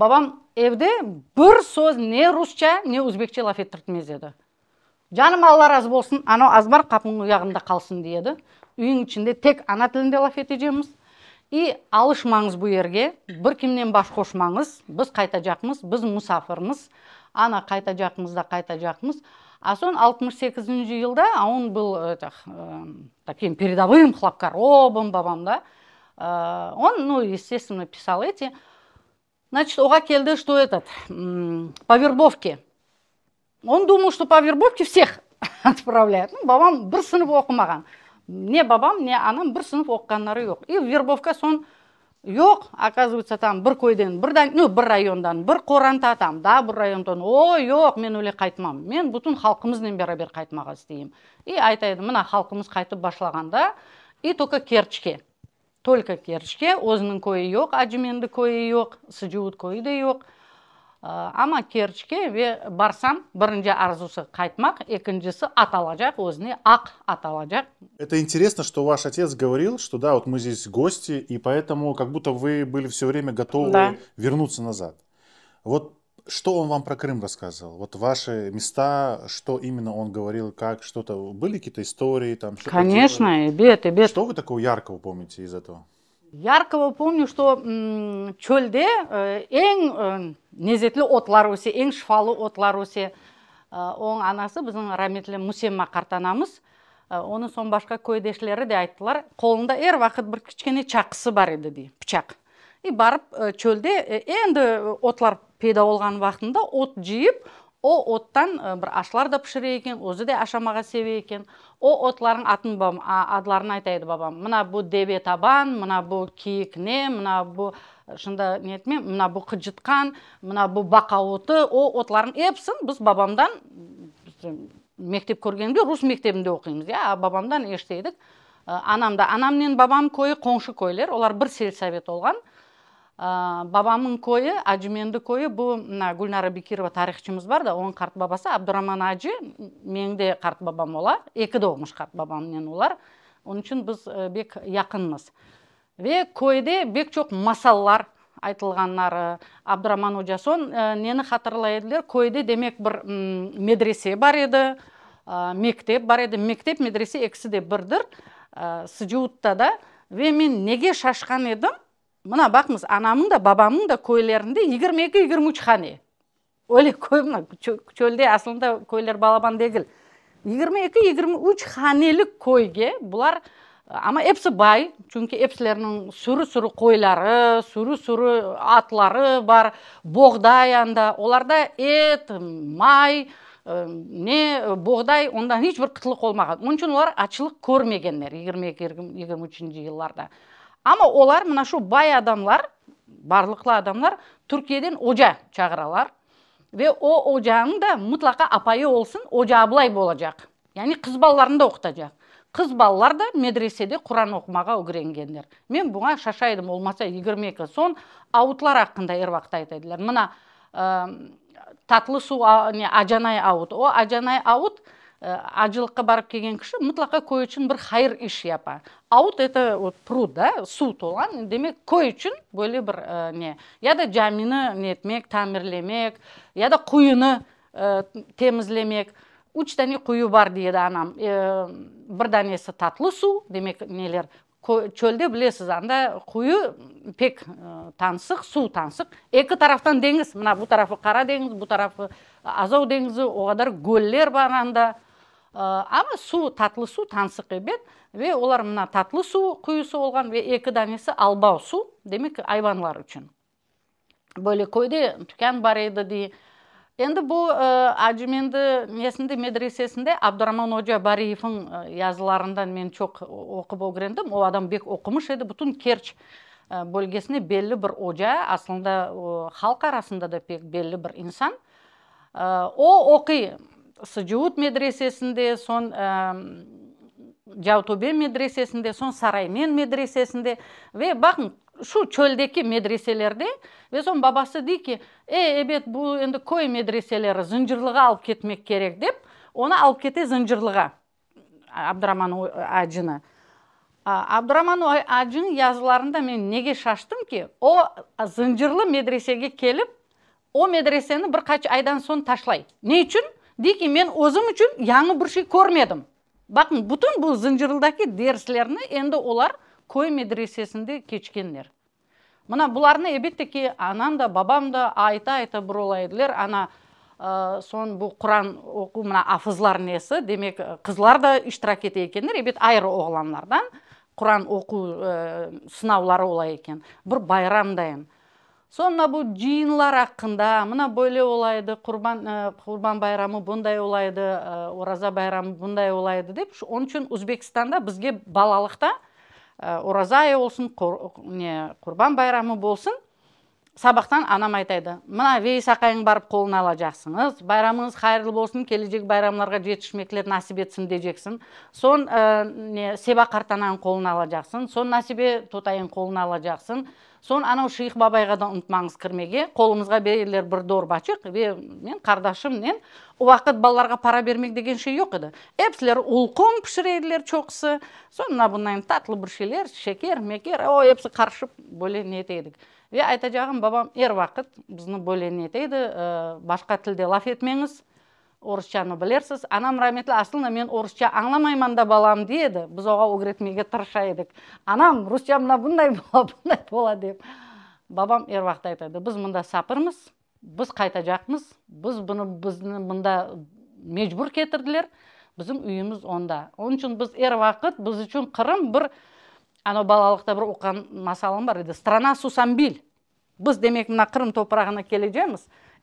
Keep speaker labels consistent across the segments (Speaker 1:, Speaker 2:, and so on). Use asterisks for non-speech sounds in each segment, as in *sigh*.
Speaker 1: бабам evde bir söz ne Rusça ne Өзбекше laf ettirtmez еді жаным алла разы болсын анау азбар қапың ұяғында қалсын деді үйің ішінде тек ана тілінде лаф етежеміз и алышмаңыз бұл жерге бір кімнен баш қошмаңыз біз қайта жақмыз біз мұсафырмыз ана қайта жақмыз да қайта жақмыз а сон алтымыш сегізінші жылда он был это, таким передовым хлопкоробом бабам да он ну естественно писал эти значит оға келді что этот по вербовке. Он думал что по вербовке всех *laughs* отправляют. Ну бабам бір сынып оқымаған не бабам не анам бір сынып оқығандары жоқ и вербовка сон жоқ оказывается там бір койден бір ну бір райондан бір қоранта там да бір райондан. Ой жоқ мен өле қайтмам. Мен бүтін халқымызбен бәрабер қайтмаға істеймін и айтады мына халқымыз қайтып башлағанда и только керчке. Только керчке өзінің койы жоқ ажыменді койы жоқ сыжуыт койы да жоқ ама керчке ве барсам бірінші арзусы қайтмақ екіншісі аталажақ өзіне ақ аталажақ.
Speaker 2: Это интересно что ваш отец говорил что да вот мы здесь гости и поэтому как будто вы были все время готовы да. вернуться назад. Вот что он вам про Крым рассказывал? Вот ваши места, что именно он говорил, как что-то были какие-то истории там?
Speaker 1: Конечно, и бед, и бед.
Speaker 2: Что вы такого яркого помните из этого?
Speaker 1: Яркого помню, что чөлде ең незетлі отлар өсе, ең шифалы отлар өсе. Оның анасы біздің рахметлі Мусема қарт анамыз. Оны сон башқа көйдешілері де айттылар. Қолында әр вақыт бір кішкене чақысы бар еді дей, пышақ. И барып чөлде енді отлар пайда болған уақытында от жиып о оттан бір ашылар да пішіре екен өзі де ашамаға себе екен. О отлардың атын бабам адларын айтайды бабам. Мына бұл дебе табан мына бұл киікне мына бұл шында нетме мына бұл қыжытқан мына бұл бақа оты о отлардың епсін біз бабамдан мектеп көргенде рус мектебінде оқимыз иә. Бабамдан ештейдік. Анамда анам мен бабам койы қоңшы көйлер олар бір сельсовет болған. Бабамның койы ажыменді койы бұл мына гүлнара бекирова тарихшымыз бар да оның қарт бабасы абдураман ажы менің де қарт бабам ола екі де оқымыш қарт бабаммен олар. Оның үшін біз бек якынмыз ве койде бек çok масаллар айтылғаннары. Абдураман ожасон нені хатırlayдылар койде демек бір медресе бар еді мектеп бар еді. Мектеп медресе екісі де бірдір. Сжуутта да ве мен неге шашқан едім? Мына бақыңыз анамның да бабамның да көйлерінде егерме екі егерме үш хане өле көй мына чөлде асылында көйлер балабан дегіл. Егерме екі егерме үш ханелік көйге бұлар ама епсі бай чүнки эпсілерінің сүрі сүрі қойлары сүрі сүрі атлары бар боғдай анда. Оларда ет май не боғдай ондан ешбір қытылық болмаған. Оның үшін олар ачылық көрмегендер егерме екі егерме үшінші жылдарда. Ама олар мына шу бай адамлар барлықлы адамлар түркияден ожа чағыралар. Ве о ожаның да мұтлақа апайы болсын ожа былай болacak яғни қыз балаларын да қыз балалар да медреседе құран оқымаға үгіренгендер. Мен бұға шашайдым егерме екі сон ауытлар ақында әр уақыт айтадылар мына татлы су ажанай ауыт. О ажанай ауыт ажылыққа барып келген кіші мұтлақа көй үшін бір хайыр иш япа. Аут это вот пруд да су толған демек көй үшін бөле бір не я да жамины нетмек тамирлемек я да құйыны темізлемек. Үш дәне құйы бар дейді анам. Бір данесі татлы су. Демек нелер чөлде білесіз анда құйы пек таңсық су таңсық. Екі тараптан деңіз мына бұл тарафы қара деңіз бұл тарафы азау деңізі оғадар көллер бар анда. Ама су татлы су таңсық ебет ве олар мына татлы су құйысы болған ве екі данесі албау су демек айванлар үшін. Бөле койде түкән бар еді ди. Енді бұл ажыменді несінде медресесінде абдураман ожа бариевтің yazılarından мен çok оқып öğrendim о адам бек оқымыш еді. Бүтін керч бөлгесіне белгілі бір ожа аслында халық арасында да пек белгілі бір инсан. О оқи сыжуут медресесінде сон жаутөбе медресесінде сон сараймен медресесінде. Ве бақың шу чөлдеки медреселерде ве сон бабасы дейки э эбет бул енді көй медреселері зынжырлыға алып кетмек керек? деп оны алып кете зынжырлыға абдураман ажыны абдураман ажының жазыларында мен неге шаштым ки о зынжырлы медресеге келіп о медресені бір қач айдан соң ташлай. Не үшін? Дейки мен өзім үшін яңы бір şey көрмедім. Бақын бүтін бұл зынжырлдaki дерслерні енді олар кой медресесінде кечкендер. Мына бұларны әлбетте ки анам да бабам да айта айта бұролайдылар ана ә, сон бұл құран оқу мына афызлар несі? Демек қызлар да иштирак ете екендер. Эбет айры оғланлардан құран оқу ә, сынаулары олай екен. Бір байрамдайын. Сон мына бұл жиынлар ақында мына бөле олайды құрбан құрбан байрамы бұндай олайды ә, ораза байрамы бұндай олайды деп оның үшін өзбекстанда бізге балалықта ә, ораза айы болсын не құрбан байрамы болсын сабақтан анам айтайды мына вейіс ақайың барып қолын ала жақсыңыз байрамыңыз қайырлы болсын келешек байрамларға жетішмеклер насип етсін дежексін. Сон ә, не себа қартананың қолын ала жақсын сон насибе тотайың қолын ала жақсын сон анау шейх бабайға да ұмытмаңыз кірмеге қолымызға берілер бір дорбачық ве мен қардашыммен уақыт балаларға пара бермек деген şey жоқ еді. Эпсілер улком пішірейділер чоқысы. Сон мына бұндай татлы бір şeyler шекер мекер о епсі қаршып бөле не ве айта жағым бабам ер уақыт бізді бөле не етеді ә, башқа тілде лаф етмеңіз орысшаны білерсіз анам рахметлі асылына мен орысша аңламаймын да балам деді біз оға өгретмеге тырыша едік. Анам русша мына бұндай бола бұндай бола деп. Бабам ер уақыт айтады біз мында сапырмыз біз қайта жақмыз біз бұны бізді мында мejбур кетірділер біздің үйіміз онда оның үшін біз ер уақыт біз үшін қырым бір анау балалықта бір оқыған масалым бар еді. Страна сусамбиль біз демек мына қырым топырағына келе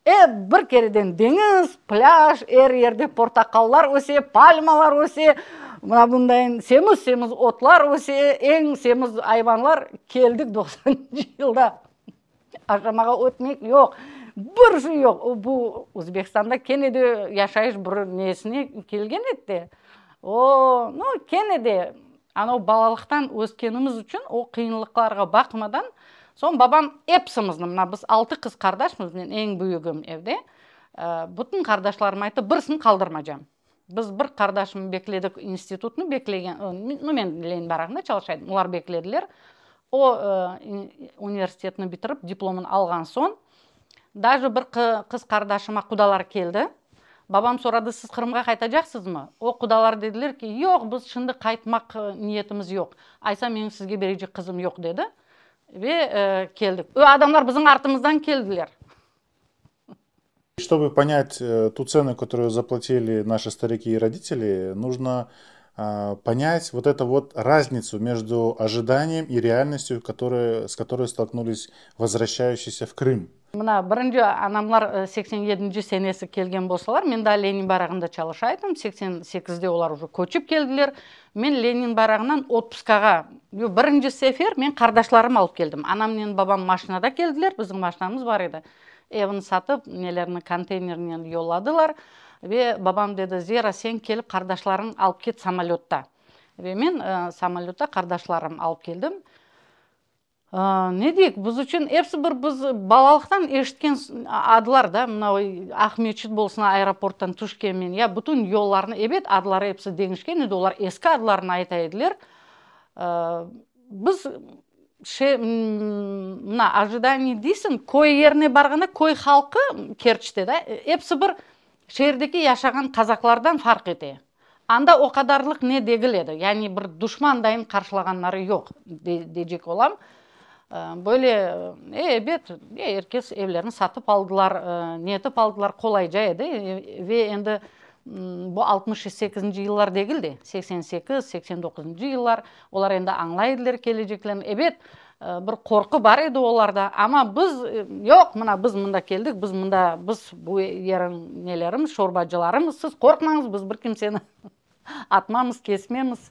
Speaker 1: е бір кереден деңіз пляж эр ерде портақаллар өсе пальмалар өсе мына бұндай семіз семіз отлар өсе ең семіз айбанлар келдік 90 жылда. Ашамаға өтмек жоқ бір жоқ. Бұл өзбекстанда кенеде яшайыш бір несіне келген еді о ну кенеде анау балалықтан өскеніміз үшін ол қиынлықтарға бақымадан сон бабам эпсімізді мына біз алты қыз қардашмыз мен ең бүйігім евде ә, бүтін қардашларым айтты бірсін қалдырмажам біз бір қардашым бекледік институтны беклеген ну мен ленин барағында чалышайдым олар бекледілер о ә, университетні бітіріп дипломын алған соң даже бір қыз қардашыма құдалар келді. Бабам сұрады сіз қырымға қайта жақсыз ма о құдалар деділер ки жоқ біз шынды қайтмақ ниетіміз жоқ айса менің сізге бережек қызым жоқ деді ve келдік адамдар біздің артымыздан келділер
Speaker 2: чтобы понять э, ту цену которую заплатили наши старики и родители нужно а, понять вот эту вот разницу между ожиданием и реальностью, которые, с которой столкнулись возвращающиеся в Крым.
Speaker 1: мына бірінші анамлар сексен жетінші сенесі келген болсалар мен да ленин барағында чалышайтым сексен сегізде олар уже көчіп келділер мен ленин барағынан отпускаға бірінші сефер мен қардашларым алып келдім анам мен бабам машинада келділер біздің машинамыз бар еді евін сатып нелерін контейнерінен жолладылар ве бабам деді зера сен келіп қардашларың алып кет самолетта ве мен ә, самолетта қардашларым алып келдім. Ә, не дейік біз үшін епсі бір біз балалықтан ешіткен адылар да мынау ақмешіт болсын аэропорттан түшкенмен я бүтін жолларны эбет адылар епсі деңішкен еді олар ескі адыларын айта еділер. Ә, біз мына ожидание дейсің кой еріне барғанда кой халқы керчте да епсі бір шердеки яшаған қазақлардан фарқ ете анда о кадарлык не дегиледи яғни бір душмандайын каршылаганнары жоқ дежек олам. Бөле э бет эркес эвлерин сатып алдылар нетип алдылар колай жай эди ве энди бул алтымыш сегизинчи жылдар дегилди сексен сегиз сексен Э, бір қорқы бар еді оларда. Ама біз жоқ э, мына біз мында келдік біз мында біз нелеріміз шорбачыларымыз сіз қорқмаңыз біз бір kimseni *laughs* атмамыз кесмеміз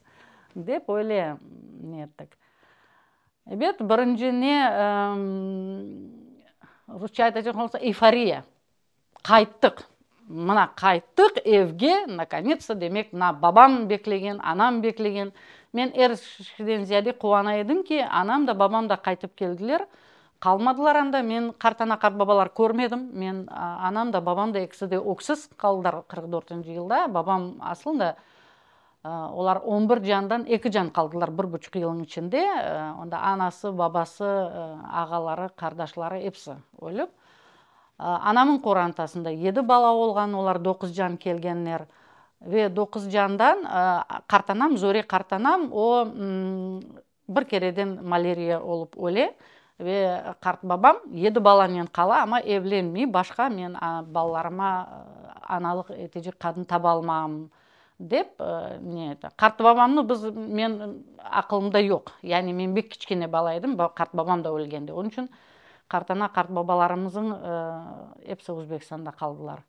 Speaker 1: деп ойле неттік бет бірінші не русша айтатын болса эйфория. Қайттық. Мына қайттық евге наконец то демек мына бабам беклеген анам беклеген мен эршіден зияде қуана едім ки анам да бабам да қайтып келділер. Қалмадылар анда. Мен қарт бабалар көрмедім. Мен анам да бабам да екісі де өксіз қалдылар қырық төртінші жылда. Бабам асылында олар 11 жандан екі жан қалдылар бір бүчүк жылдың ішінде. Онда анасы бабасы ағалары қардашлары епсі өліп. Анамын қорантасында еді бала болған олар доқыз жан келгеннер ве доқыз жандан қартанам зөре қартанам о бір кереден малярия олып өле. Ве қарт бабам еді баламен қала ама евленмей башқа мен балаларыма аналық этежек қадын таба алмам деп не это. Қарт бабамны біз мен ақылымда жоқ яғни мен бек кішкене бала едім қарт бабам да өлгенде. Оның үшін қарт ана қарт бабаларымыздың епсі өзбекстанда қалдылар.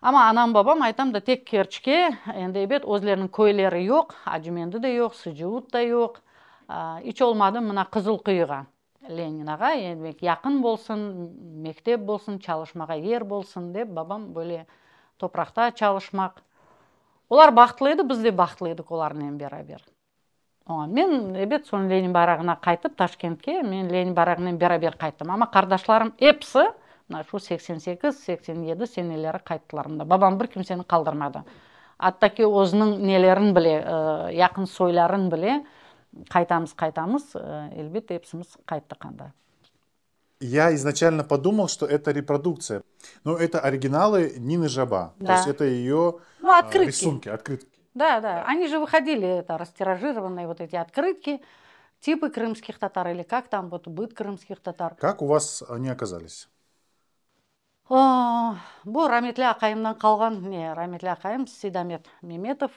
Speaker 1: Ама анам бабам айтам да тек керчке енді эбет өзлерінің көйлері жоқ ажменді де жоқ сыжуут да жоқ ич болмады мына қызыл құйыға ленинаға енді якын болсын мектеп болсын чалышмаға ер болсын деп бабам бөле топырақта чалышмақ олар бақытлы еді біз де едік олармен бәрабер мен эбет соны ленин барағына қайтып ташкентке мен ленин барағымен бәрабер қайттым ама қардашларым эпсі мына шу сексен сегіз сексен жеті сенелері қайттылар мында бабам бір kimsені қалдырмады аттаки өзінің нелерін біле якын сойларын біле қайтамыз қайтамыз элбет эпсіміз қайтты қанда
Speaker 2: Я изначально подумал, что это репродукция. Но это оригиналы Нины Жаба. Да. То есть это ее
Speaker 1: ну, открытки.
Speaker 2: рисунки, открытки.
Speaker 1: Да, да. Они же выходили, это растиражированные вот эти открытки, типы крымских татар, или как там, вот быт крымских татар.
Speaker 2: Как у вас они оказались?
Speaker 1: Бұл раметлі ақайымнан қалған не раметлі ақайым сейдамет меметов.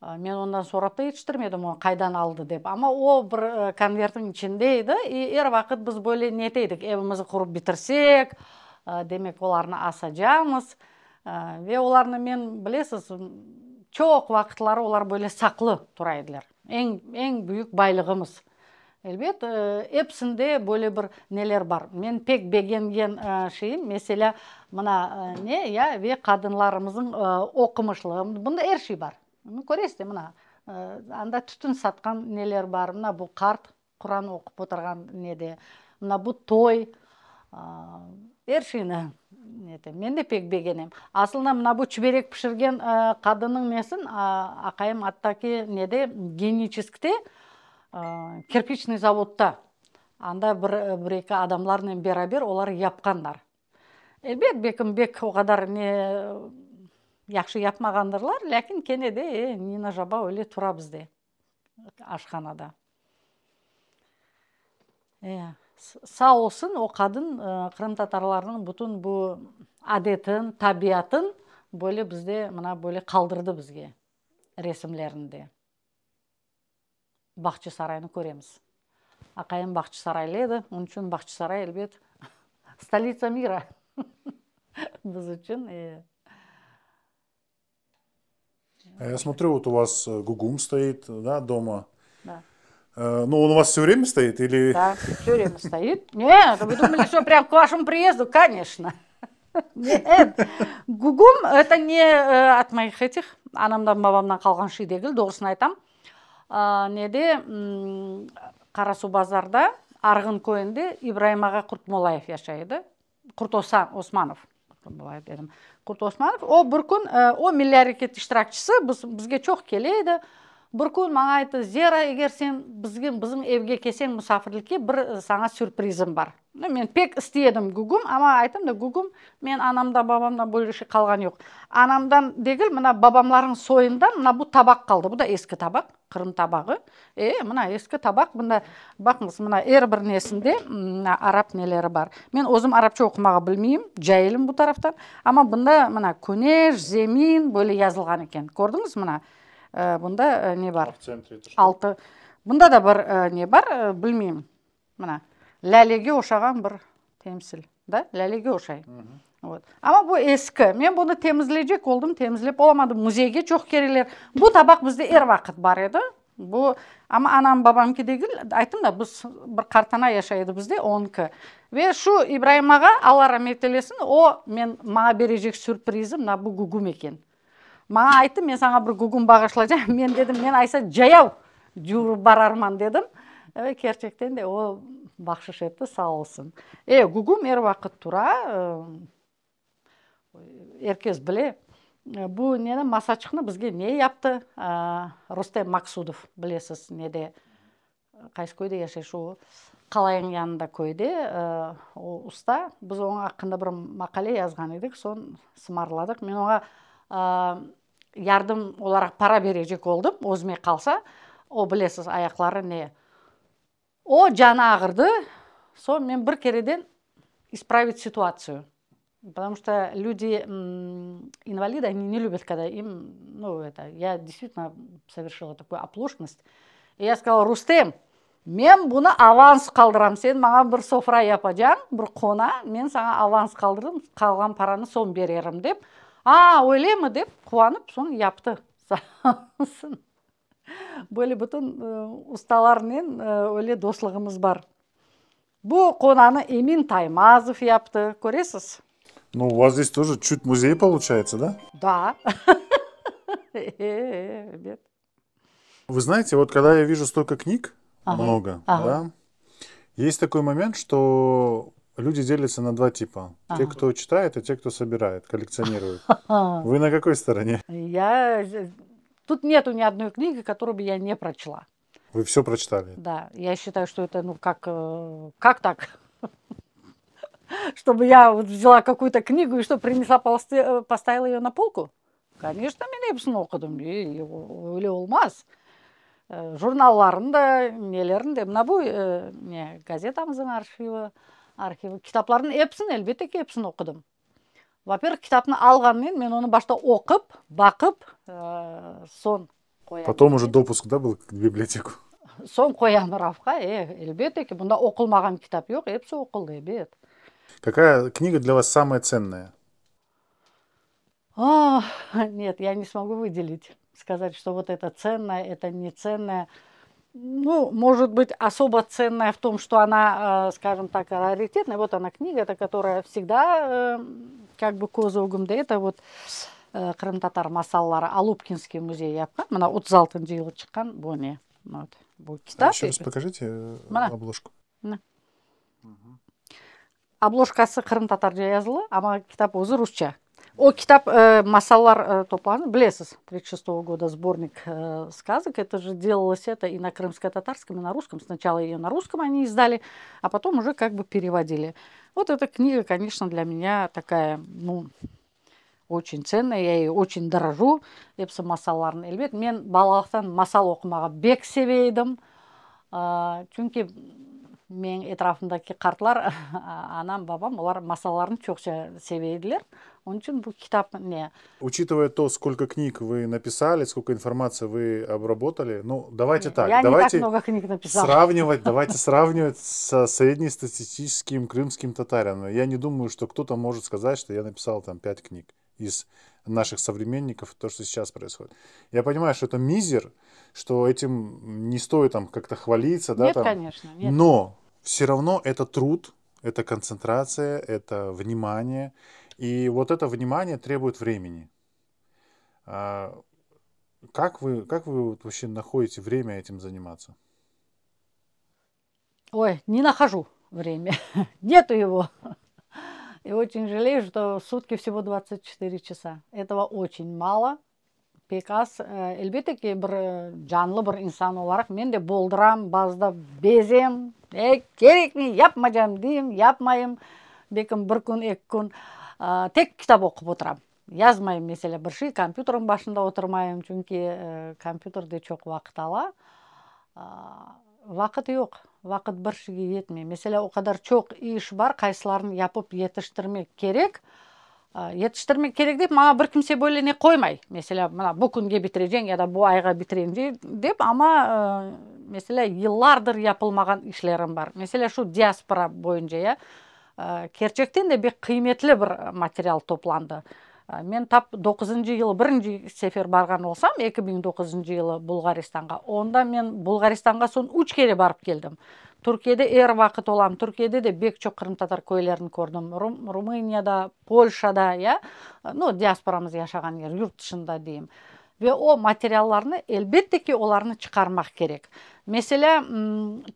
Speaker 1: Мен ондан сұрап та жетіштірмедім оны қайдан алды деп. Ама о бір конверттің ішінде еді и әр уақыт біз бөле нетейдік евімізді құрып бітірсек демек оларны асажамыз ве оларны мен білесіз чоқ уақытлары олар бөле сақлы турайдылар ең ең бүйік байлығымыз. Элбет эпсінде бөле бір нелер бар. Мен пек бегенген шейім. Mesela мына не я ве қадынларымыздың оқымышлығы бұнда әр шей бар. Көресіздер мына анда түтін сатқан нелер бар. Мына бұл қарт құран оқып отырған неде. Мына бұл той әр шейіні мен де пек бегенем. Асылында мына бұл чүберек пішірген қадынның несін ақайым аттаки неде кирпичный заводта. Анда бір бір екі адамлармен бәрабер олар япқандар. Элбет бекім бек оғадар не яқшы япмағандырлар ләкин кенеде е нина жаба өле тура бізде ашханада сау болсын о қадын қырым татарларының бүтін бұл адетін табиатын бөле бізде мына бөле қалдырды бізге ресімлерінде. бақчы сарайны көреміз ақайым бақчы сарайлы еді оның үшін бақчы сарай әлбет *laughs* столица мира *laughs* біз үшін
Speaker 2: Я смотрю, вот у вас гугум стоит, да, дома.
Speaker 1: Да.
Speaker 2: Ну, он у вас все время стоит или...
Speaker 1: Да, все время стоит. Нет, вы думали, что прям к вашему приезду? Конечно. *laughs* Нет, гугум это не от моих этих, анамдан бабамнан қалған ши дегіл, доғысын айтам Неде қарасу базарда арғын көлінде ибраим аға құртмолаев жашайды құрт османов. Дедім. Құрт османов. О бір күн о милли әрекет іштиракчысы бізге чоқ келеді бір күн маған айтты зера егер сен бізге біздің евге келсең мұсафирлікке бір саңа сюрпризім бар мен пек істедім гугум ама айттым да гугум мен анамда бабамдан бөлше қалған жоқ анамдан дегіл мына бабамларың сойындан мына бұл табақ қалды бұл да ескі табақ. Қырым табағы. Е мына ескі табақ мына бақыңыз мына әр бір несінде мына араб нелері бар. Мен өзім арабша оқымаға білмеймін жайылым бұл тарафтан ама бұнда мына көнеш земин бөле жазылған екен. Көрдіңіз мына? Бұнда не бар? Алты бұнда да бір не бар? Білмеймін. Мына ләлеге ошаған бір темсіл. Да? Ләлеге ошай. Вот. Ама бұл ескі мен бұны темізлейжек болдым темізлеп боламады музейге жоқ керелер бұл табақ бізде әр уақыт бар еді ама анам бабамки дегіл айттым да біз бір қартана жашайды бізде оныкі ве шу ибраим аға алла рахмет ейлесін о мен маған бережек сюрпризім мына бұл гугум екен маған айтты мен саған бір гугум бағышлайжам мен дедім мен айса жаяу жүріп барарман дедім керчектен де о бақшыш етті сау болсын е гугум әр уақыт тура еркес біле бұл нені масачканы бізге не япты рустем максудов білесіз неде қайсы көйде яшайшы ол қалайың янында көйде ол уста. Біз оңа ақында бір мақале жазған едік соны сымарладық. Мен оңа ярдым оларға пара бережек болдым өзіме қалса. О білесіз аяқлары не. О жаны ағырды сол мен бір кереден исправить ситуацию. Потому что люди инвалиды они не любят когда им ну это я действительно совершила такую оплошность. И я сказала рустем мен бұны аванс қалдырам сен маған бір софра япажаң бір қона мен саған аванс қалдырдым қалған параны соны берерім деп. А ойлаймын деп қуанып соны япты. *laughs* Böyle бүтін ұсталармен өле дослығымыз бар. Бұл қонаны эмин таймазов япты. Көресіз?
Speaker 2: Ну, у вас здесь тоже чуть музей получается, да?
Speaker 1: Да.
Speaker 2: Вы знаете, вот когда я вижу столько книг, ага. много, ага. да, есть такой момент, что люди делятся на два типа. Ага. Те, кто читает, и те, кто собирает, коллекционирует. *laughs* Вы на какой стороне?
Speaker 1: Я... Тут нету ни одной книги, которую бы я не прочла.
Speaker 2: Вы все прочитали?
Speaker 1: Да, я считаю, что это, ну, как, э, как так? Чтобы я вот взяла какую-то книгу и что, принесла, э, поставила ее на полку? Конечно, мен епсін оқыдым өле болмас э, журналларын да нелерін де мына бұл э, не газетамыздың архиві архиві кітаплардың епсін әлбетте епсін оқыдым во первых кітапны алғанмен мен оны башта оқып бақып сон
Speaker 2: қоямын потом уже допуск да был к библиотеку?
Speaker 1: Сон қоямын рафқа е әлбетте бұнда оқылмаған кітап жоқ епсі оқылды бет
Speaker 2: Какая книга для вас самая ценная?
Speaker 1: О, *laughs* нет, я не смогу выделить, сказать, что вот это ценное, это не ценное. Ну, может быть, особо ценная в том, что она, э, скажем так, раритетная. Вот она книга, это которая всегда э, как бы козугумда. Это вот э, қырым татар масалалары алупкинский музей япқан мына отыз алтыншы жылы шыққан вот бұл кітап
Speaker 2: еще раз покажите обложку
Speaker 1: обложкасы қырым татарша жазылы ама кітап өзі русча ол кітап ә, масалар ә, топланы білесіз 36 -го года сборник ә, сказок это же делалось это и на крымско-татарском и на русском сначала ее на русском они издали а потом уже как бы переводили вот эта книга конечно для меня такая ну очень ценная я ей очень дорожу епсі масаларын әлбет мен балалықтан масал оқымаға бек себейдім ә, чүнки менің этрafımdaki қартлар *laughs* анам бабам олар масаларын чокча себейдилер onun için bu kitap не
Speaker 2: учитывая то сколько книг вы написали сколько информации вы обработали ну давайте так
Speaker 1: я
Speaker 2: давайте
Speaker 1: не так много книг написала.
Speaker 2: сравнивать *laughs* давайте сравнивать со среднестатистическим крымским татарином я не думаю что кто-то может сказать что я написал там пять книг из наших современников то что сейчас происходит я понимаю что это мизер что этим не стоит там как-то хвалиться,
Speaker 1: да? Нет,
Speaker 2: там.
Speaker 1: конечно. Нет.
Speaker 2: Но все равно это труд, это концентрация, это внимание. И вот это внимание требует времени. А как вы, как вы вот вообще находите время этим заниматься?
Speaker 1: Ой, не нахожу время. *laughs* Нету его. И очень жалею, что в сутки всего 24 часа. Этого очень мало пекас әлбетте ки бір жанлы бір инсан olarak мен де болдырам базда безем е керек не япмажам дейм япмайым бекім бір күн екі күн Тек кітап оқып отырам. Жазмаймын mesela бір şey компьютердің башында отырмаймын чүнки компьютерде çok вақыт ала. Вақыт жоқ вақыт бір şeyге yetmiyor mesela o kadar çok iş бар қайсыларын yapıp yetiştirmek керек? Yetishtirmek керек деп мага бір kimse böyle не қоймай. Mesela мына бұл күнге бітірежең я да бітірейін деп ама mesela yıllardır yapılmagan işlerim бар. Mesela шу диаспора бойынша иә керчектен де бек кыйметлі бір материал топланды. Мен тап тоғызыншы жылы бірінші сефер барған болсам 2009 жылы бұлғаристанға онда мен бұлғаристанға сон үч кере барып келдім. Түркияда эр вакыт олам. Түркияда да бек чок кырым татар көрдүм румынияда польшада иә? Ну диаспорамыз жашаган жер юрт дышында дейм. Ve o материалларны әлбетте ки оларны чыгармак керек Mesela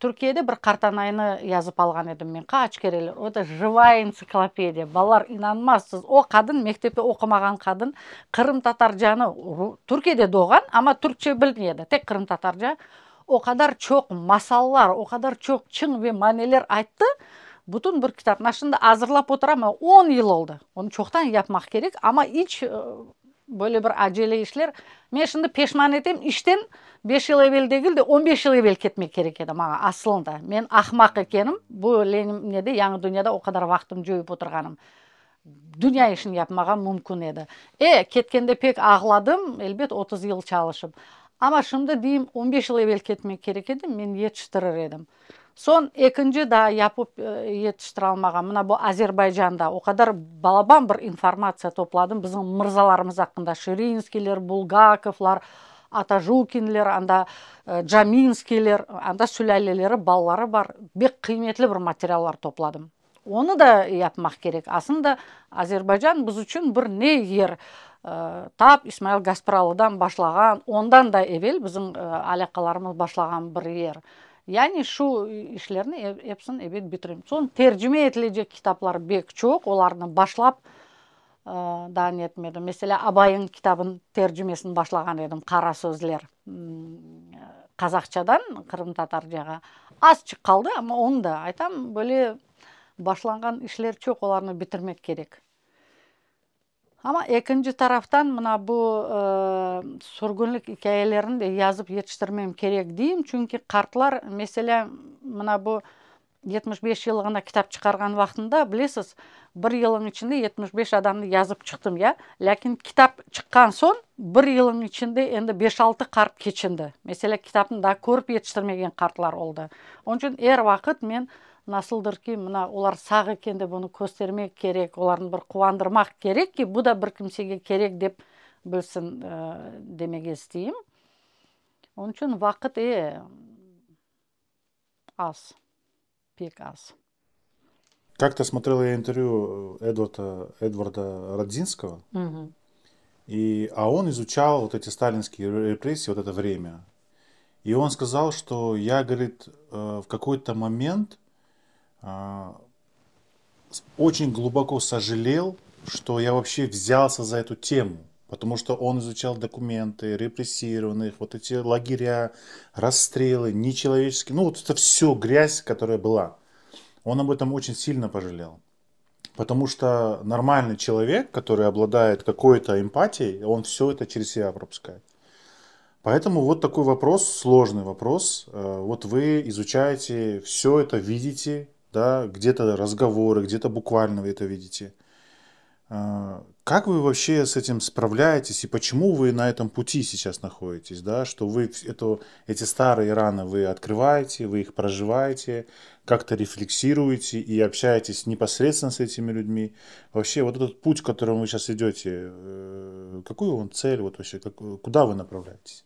Speaker 1: Türkiye'de bir kartanayını yazıp algan edim men kaç kereler. O da живая энциклопедия. Балар inanmazsız. O kadın mektepte okumagan kadın Kırım Tatarcanı Türkiye'de doğan ama Türkçe bilmeydi. Tek Kırım Tatarca. O kadar çok masallar, o kadar çok çın ve maneler aytты. Bütün bir kitap. Şimdi hazırlap oturam 10 yıl oldu. Onu çoktan yapmak gerek ama hiç böyle bir acele işler. Men şimdi peşman etem işten 5 жыл evvelдегилде 15 жыл evvel кетмек керек еді маған асылында мен ақмақ екенім бұл неде яңы дүнияда о кадар вакытым жойып отырғаным дүния ишин yapмаган мүмкүн еді э кеткенде пек ағладым элбет 30 жыл чалышып ама шынымды дейм 15 жыл evvel кетмек керек еді мен yetiştirir едім сон экинчи да япып yetiştire алмаган мына бул азербайжанда о кадар балабан бір информация топладым. Биздин мырзаларыбыз акында ширинскийлер булгаковлар атажукинлер анда жаминскийлер анда сүләлелері балалары бар. Бек кыйметлі бір материалдар топладым. Оны да yapmak керек. Асында азербайжан біз үшін бір не ер тап исмаил гаспаралыдан башлаган ондан да эвел біздің алакаларыбыз башлаган бір ер. Яғни шу ишлерни эпсин эбет бүтүрөм сон тержиме этиле китаплар бек чоң оларны башлап да нетмедім Mesela абайдың кітабын тәржімесін башлаган едім қара сөзлер қазақчадан қырым татар жаға аз чык қалды ama оны да айтам бөле башланган ишлер чоқ оларны бітірмек керек ama экинчи тараптан мына бул сүргүнлүк хикаялерин да жазып жетиштирмем керек дейм чүнки картлар мисалы мына бул жетимиш беш жылыгына китап чыгарган убактында билесиз бір жылдың ішінде 75 адамды жазып шықтым я ләкин китап шыққан соң бір жылдың ішінде енді 5-6 қарт кечінді. Mesela кітаптың да көріп yetiştirмеген қартлар oldu onun үшін әр уақыт мен насылдыр ки мына олар сақ екен деп оны көстермек керек оларды бір қуандырмақ керек ки бұл да бір кімсеге керек деп білсін ә, демеге істеймін. Оның үшін уақыт е аз. Пек аз
Speaker 2: Как-то смотрел я интервью э, Эдварда, Эдварда Родзинского, угу. и, а он изучал вот эти сталинские репрессии, вот это время. И он сказал, что я, говорит, э, в какой-то момент а, очень глубоко сожалел, что я вообще взялся за эту тему. Потому что он изучал документы репрессированных, вот эти лагеря, расстрелы, нечеловеческие, ну вот это все грязь, которая была он об этом очень сильно пожалел. Потому что нормальный человек, который обладает какой-то эмпатией, он все это через себя пропускает. Поэтому вот такой вопрос, сложный вопрос. Э, вот вы изучаете, все это видите, да, где-то разговоры, где-то буквально вы это видите. Как вы вообще с этим справляетесь и почему вы на этом пути сейчас находитесь, да, что вы это, эти старые раны вы открываете, вы их проживаете, как-то рефлексируете и общаетесь непосредственно с этими людьми. Вообще вот этот путь, которым вы сейчас идете, э, какую он цель, вот вообще, как, куда вы направляетесь?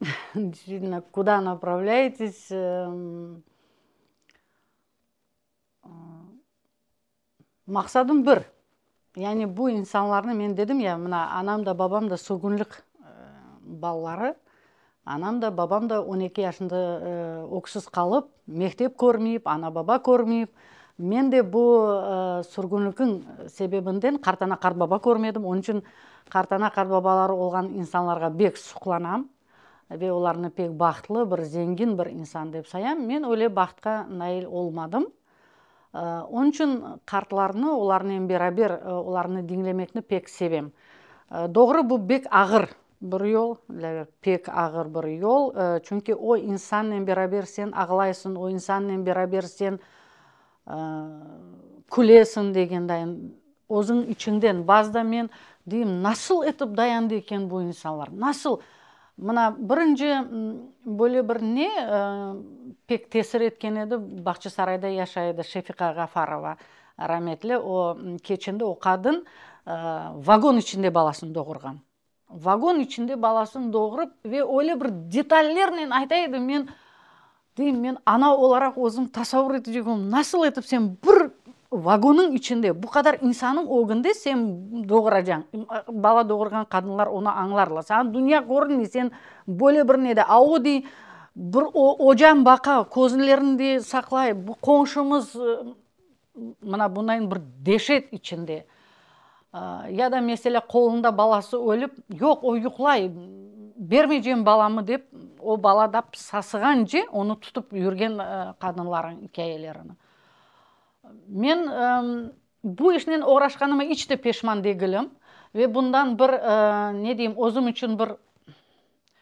Speaker 2: *laughs*
Speaker 1: Действительно, куда направляетесь? Мақсадым бір. Яғни бұл инсанларны мен дедім я мына анам да бабам да сүргүнлүк балалары. Анам да бабам да 12 жашында окусуз қалып мектеп көрмейіп ана баба көрмейіп. Мен де бұл сүргүнлүктүн себебинден картана карт баба көрмедім. Onun үчүн картана карт бабалары болгон инсанларга бек сукланам ve оларны пек бактылуу бир зеңгин бир инсан деп саям. Мен эле бактка найыл болмадым onun үчүн картларны уларны берабер уларны диңлемекни пек себем. Doğru бул бек агыр бир жол пек агыр бир жол чүнки о инсан менен берабер сен аглайсың о инсан менен берабер сен күлесиң дегендей өзүң ичиңден баазда мен дейм насыл этип даянды экен бул инсандар насыл мына биринчи бөлө бир не пек тесир эткен эди бакчы сарайда жашайды шефика гафарова рахметли о кечинде о кадын вагон ичинде баласын догурган вагон ичинде баласын догуруп ве эле бир детальдер менен айтайын мен дейм мен ана олаrak өзүм тасаввур этип жүргөм насыл этип сен бир вагонның ичинде бу кадар инсанның огунде сен догуражаң бала догурган кадынлар оны аңларла. Сага дуния көрүнмөй сен бөлө бир неде ауди бір ожан көзүнлеринди саклай бу коңшумуз мына мынайын бір дешет ичинде я да меселе колунда баласы өлүп жок уюклай бермей жем баламы деп о бала дап сасыган же оны тутуп жүрген кадынлардын хикаялерин мен бул ишинен оорашканыма эч да пешман дегилим ve bundan bir ne diyeyim özüm için bir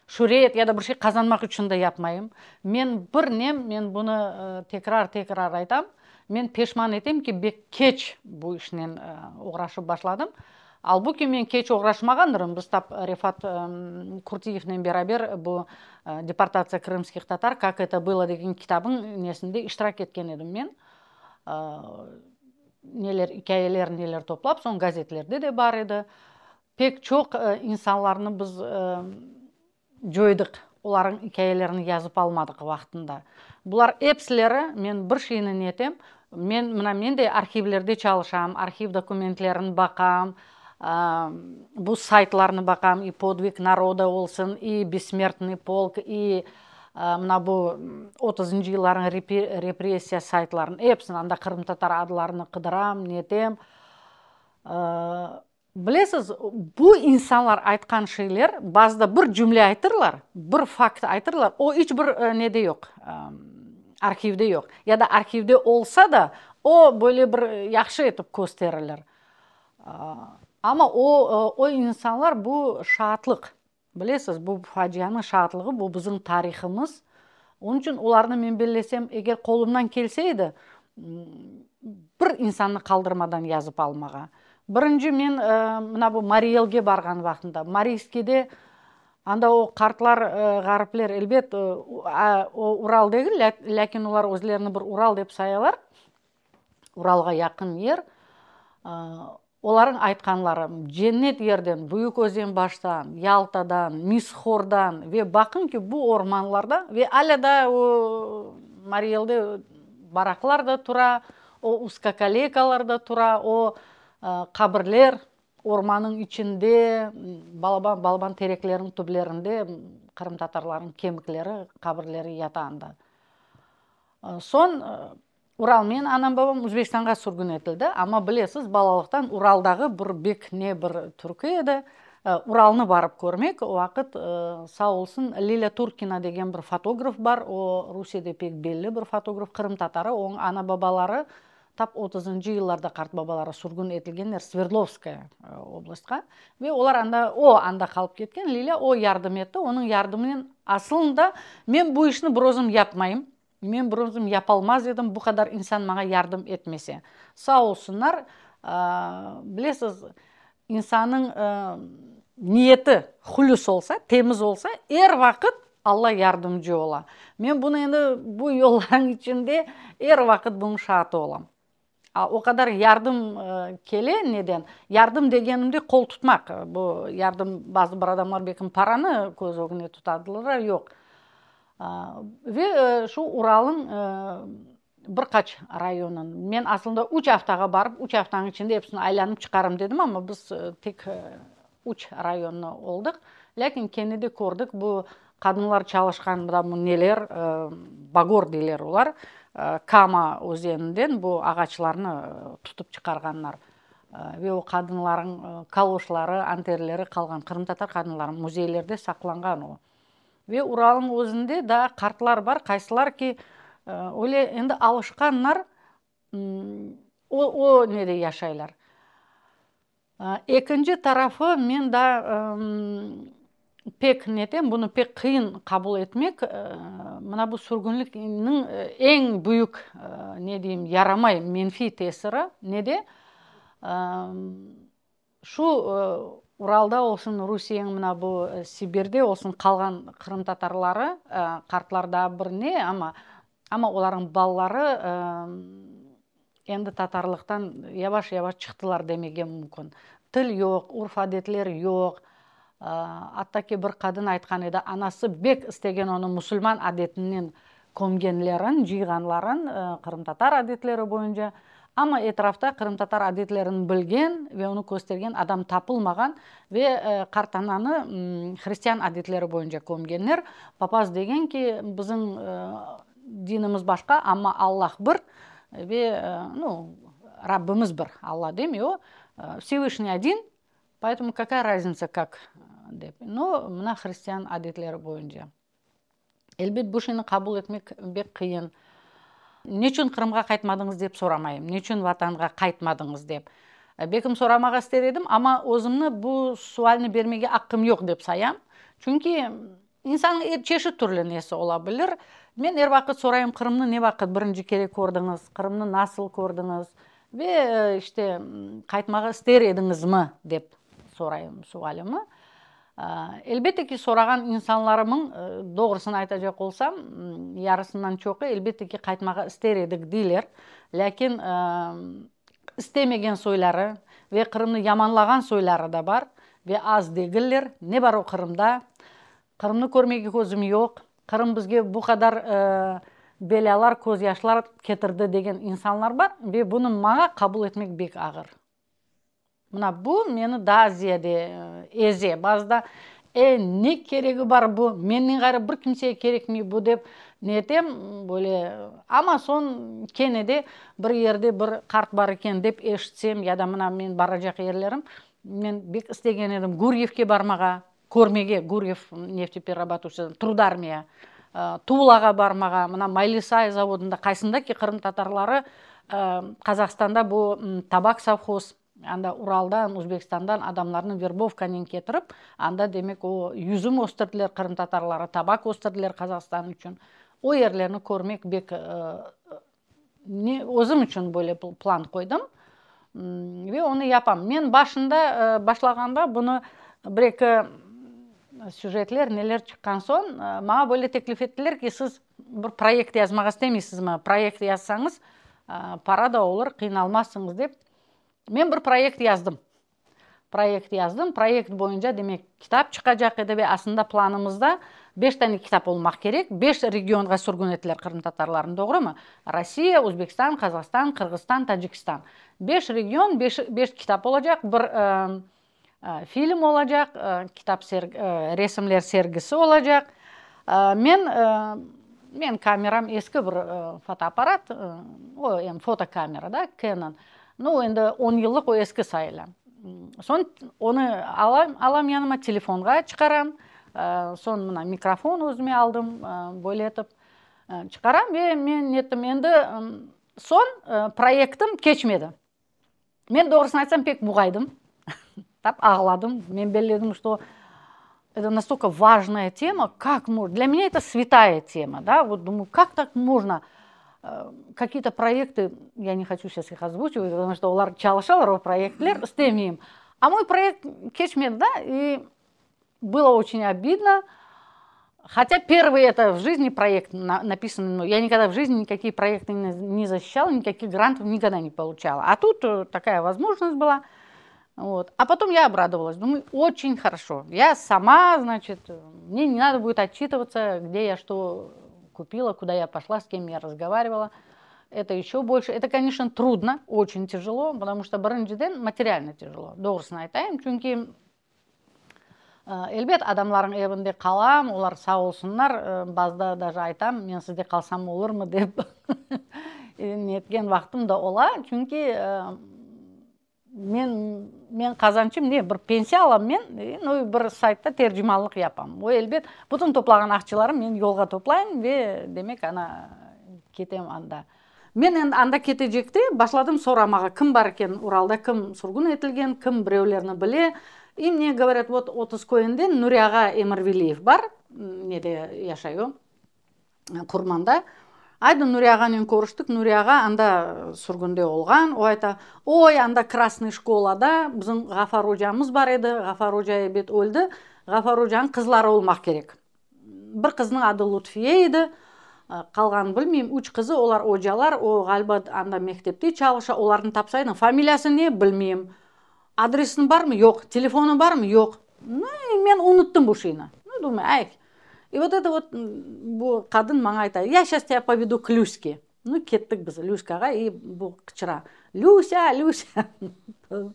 Speaker 1: şuriyet ya da bir şey kazanmak için de yapmayayım. Men bir nem, men bunu tekrar tekrar aytam. Men peşman etем ki bek keç bu işinен uğraşıp başladım. Албуки мен кеч оғрашмағандырым. Біз тап Рефат Куртиевнен берабер бұл депортация крымских татар, как это было деген китабың несінде иштирак еткен едім мен. Нелер, икаялер нелер топлап, сон газетлерде де бар еді. Пек чоқ инсанларны біз жойдық. Олардың икаялерін жазып алмадық вақытында. Бұлар эпслері, мен бір шейінін етем, мен мына мен де архивлерде чалышам, архив документлерін бақам, бұл сайтларны бақам и подвиг народа болсын и бессмертный полк и мына бұл отызынчы жылдардың репрессия сайтларын эпсін анда қырым татар адыларын қыдырам нетем білесіз бұл инсанлар айтқан шейлер базда бір жүмле айтырлар бір факт айтырлар о еш бір неде жоқ архивде жоқ я да архивде олса да о бөле бір яқшы етіп көстерілер. Ama o o insanlar bu şahatlıq. Bilesiz, bu facianın şahatlығы bu bizim tariximiz. Onun için оларны мен белесем, егер қолымнан келсейді, бір insanны қалдырмадан yazып алмаға. Бірінші мен мына бұл Мариелге барған вақытында, Марийскеде анда о қартлар ғарыплер элбет Урал дегіл, ләкин олар өзлеріні бір Урал деп саялар. Уралға яқын ер олардың айтқанлары женнет ерден Бүйік өзен баштан ялтадан мисхордан ве ки бұл орманларда ве әлі да мариелде барақлар да тұра о ускакалейкалар да тұра о қабірлер орманның ішінде балбан балбан тереклердің түбілерінде қырым кеміклері қабірлері ятаанда сон урал мен анам бабам өзбекстанға сүргін етілді ама білесіз балалықтан уралдағы бір бек не бір түркі еді. Уралны барып көрмек уақыт сау лиля туркина деген бір фотограф бар. О русияда пек белгілі бір фотограф қырым татары. Оның ана бабалары тап отызынчы жылдарда қарт бабалары сүргін етілгендер свердловская областқа. Ве олар анда о анда қалып кеткен. Лиля о ярдым етті. Оның ярдымымен асылында мен бұл өзім япмаймын мен өзім япа едім бұл қадар инсан маған ярдым етмесе. Сау болсындар білесіз инсанның ниеті хулюс болса теміз болса ер вақыт алла ярдымчы бола мен бұны енді бұл жолдардың ішінде ер вақыт бұның шаты болам о кадар ярдым келе неден? Ярдым дегенімде қол тұтмақ. Бұл ярдым базы бір адамдар бекім параны көз огіне тұтадылар жоқ. Ve şu Ural'ın birkaç rayonun. Men aslında 3 haftaga barıp 3 haftanın içinde hepsini aylanıp çıkarım dedim ama biz tek 3 rayonunu olduk. Lakin kendide ko'rdik bu kadınlar çalışkan bu neler bagor deyler ular kama өзенінен bu ağaçlarını tutup çıkarganlar ve o kadınların kaloşları, antерлері қалған қырым татар kadınların музейлерде сақланған o ве уралдын өзінде да картлар бар кайсылар ки эле енді алышканнар о неде жашайлар экинчи тарафы мен да пек нетем буну пек кыйын кабыл этмек мына бул сүргүнлүктүн эң бүйүк не дейм ярамай менфий тесири неде? Ушу уралда болсын русияң мына бұл сибирьде болсын қалған қырым татарлары қартларда бір не ама ама олардың балалары енді татарлықтан ябаш ябаш шықтылар демеге мүмкін. Тіл жоқ урф әдетлер жоқ аттаки бір қадын айтқан еді анасы бек істеген оны мұсылман әдетінен көмгенлерін жиғанларын қырым татар әдетлері бойынша ама этрафта кырым татар адетлерин билген ве уну көстөрген адам тапылмаган ве картананы христиан адетлери боюнча көмгеннер папаз дегенки биздин динибиз башка ама аллах бир ве ну раббымыз бір алла дейм всевышний один поэтому какая разница как деп. Но мына христиан адетлери боюнча элбет бушини кабыл этмек бек кыйын эмне үчүн кырымга кайтмадыңыз деп сурамайм эмне үчүн ватанга кайтмадыңыз деп. Беким сурамага истер эдим ама өзүмнү бул суальны бермеге акым жок деп саям. Чүнки инсандын чечет түрлүү нерсе боло билир мен эр убакыт сурайм кырымны эмне убакыт биринчи керек көрдүңүз кырымны насыл көрдүңүз ве иште кайтмага истер эдиңизби деп сурайм суалымы. Элбетте ки сураган инсанларымын э, доогрусун айтажак болсам ярысынан чогуу элбетте ки кайтмага истер эдик дейлер лекин истемеген сойлары ве кырымды яманлаган сойлары да бар ве аз дегилер эмне бар о кырымда кырымды көрмеге көзүм жок кырым бизге бу кадар э, белялар көз жашлар кетирди деген инсанлар бар ве буну мага кабыл этмек бек агыр мына бул мени да зияде эзе баазыда э эмне кереги бар бу. Менден кайра бир кимсеге керекми бу деп нетем эле ама сон кенеде бир жерде бир карт бар экен деп эшитсем я да мына менин бара жак жерлерим мен бек истеген эдим гурьевке бармага көрмеге гурьев нефтеперерабатывающий трудармия туулага бармага мына майлисай заводунда кайсындаки кырым татарлары казакстанда бул табак совхоз анда уралдан өзбекстандан адамдарды вербовкамен кетирип анда демек о юзум өстүрдүлөр кырым татарлары табак өстүрдүлөр казакстан үчүн о жерлерни көрмек бек өзүм үчүн эле план койдум и ону япам. Мен башында башлаганда буну бир эки сюжетлер нелер чыккан соң мага бөле теклиф эттилерки сиз бир проект жазмага истемейсизби проект жазсаңыз пара да болор кыйналмассыңыз деп мен бір проект яздым проект яздым проект боюнча демек китап чыккажак эдиби асында планымызда беш дане китап болмак керек беш регионга сүргүн этилер кырым татарларын тоогуруму россия өзбекстан казакстан кыргызстан тажикстан беш регион беш китап болажак бир э, фильм болажак э, китап ресимлер сергиси болажак мен мен камерам эски бир фотоаппарат эми фотокамера да canon. Ну енді он жылдық о ескі сайла сон оны алам, алам яныма телефонға шығарам ә, сон мына микрофон өзіме алдым ә, бойлетіп. Ә, шығарам ве мен неттім енді сон ә, проектім кечмеді мен doğrusunu айтсам пек буғайдым. *laughs* Тап ағладым. Мен беледім что это настолько важная тема как можно для меня это святая тема да. Вот думаю как так можно Э, какие-то проекты, я не хочу сейчас их озвучивать, потому что олар чалышалар проектлер істемеймін а мой проект кечмеді да и было очень обидно хотя первый это в жизни проект написан мной я никогда в жизни никакие проекты не защищала никаких грантов никогда не получала а тут э, такая возможность была вот. А потом я обрадовалась, думаю, очень хорошо. Я сама, значит, мне не надо будет отчитываться, где я что купила, куда я пошла, с кем я разговаривала. Это еще больше. Это, конечно, трудно, очень тяжело, потому что біріншіден материально тяжело. Doğrusunu айтайын, чүнки элбет адамдардың эбинде калам, олар сау болсундар. Базда даже айтам, мен сизде калсам болурму деп *laughs* неткен вактым да ола. Чүнки мен мен казанчы эмне бир пенсия алам мен ну бир сайтта тержималык япам. Ой элбет бутун топлаган акчаларым мен жолго топлайм бе демек ана кетем анда. Мен енді анда кетежекте башладым сорамага ким бар экен уралда ким сургун этилген ким бирөөлөрүнү биле и мне говорят вот отуз коенден нурияга эмирвелиев бар неде жашайбы курманда. Айды нуриягамен көрүштүк нурияга анда сүргүндө болгон о айта ой анда красный школада биздин гафар ожамыз бар эди гафар ожа эбет өлдү гафар ожанын кызлары болмак керек. Бир кыздын аты лутфия эди калганын билмейм үч кызы олар ожалар о галба анда мектепте чалыша олардын тапсайдың фамилиясы эмне билмейм адресин бармы жок телефону бармы жок мен унуттум ушуну думаю ай и вот это вот бул кадын мага айтат я сейчас тебя поведу к люське ну кеттік біз люськаға и бұл кычыра люся люся! *laughs*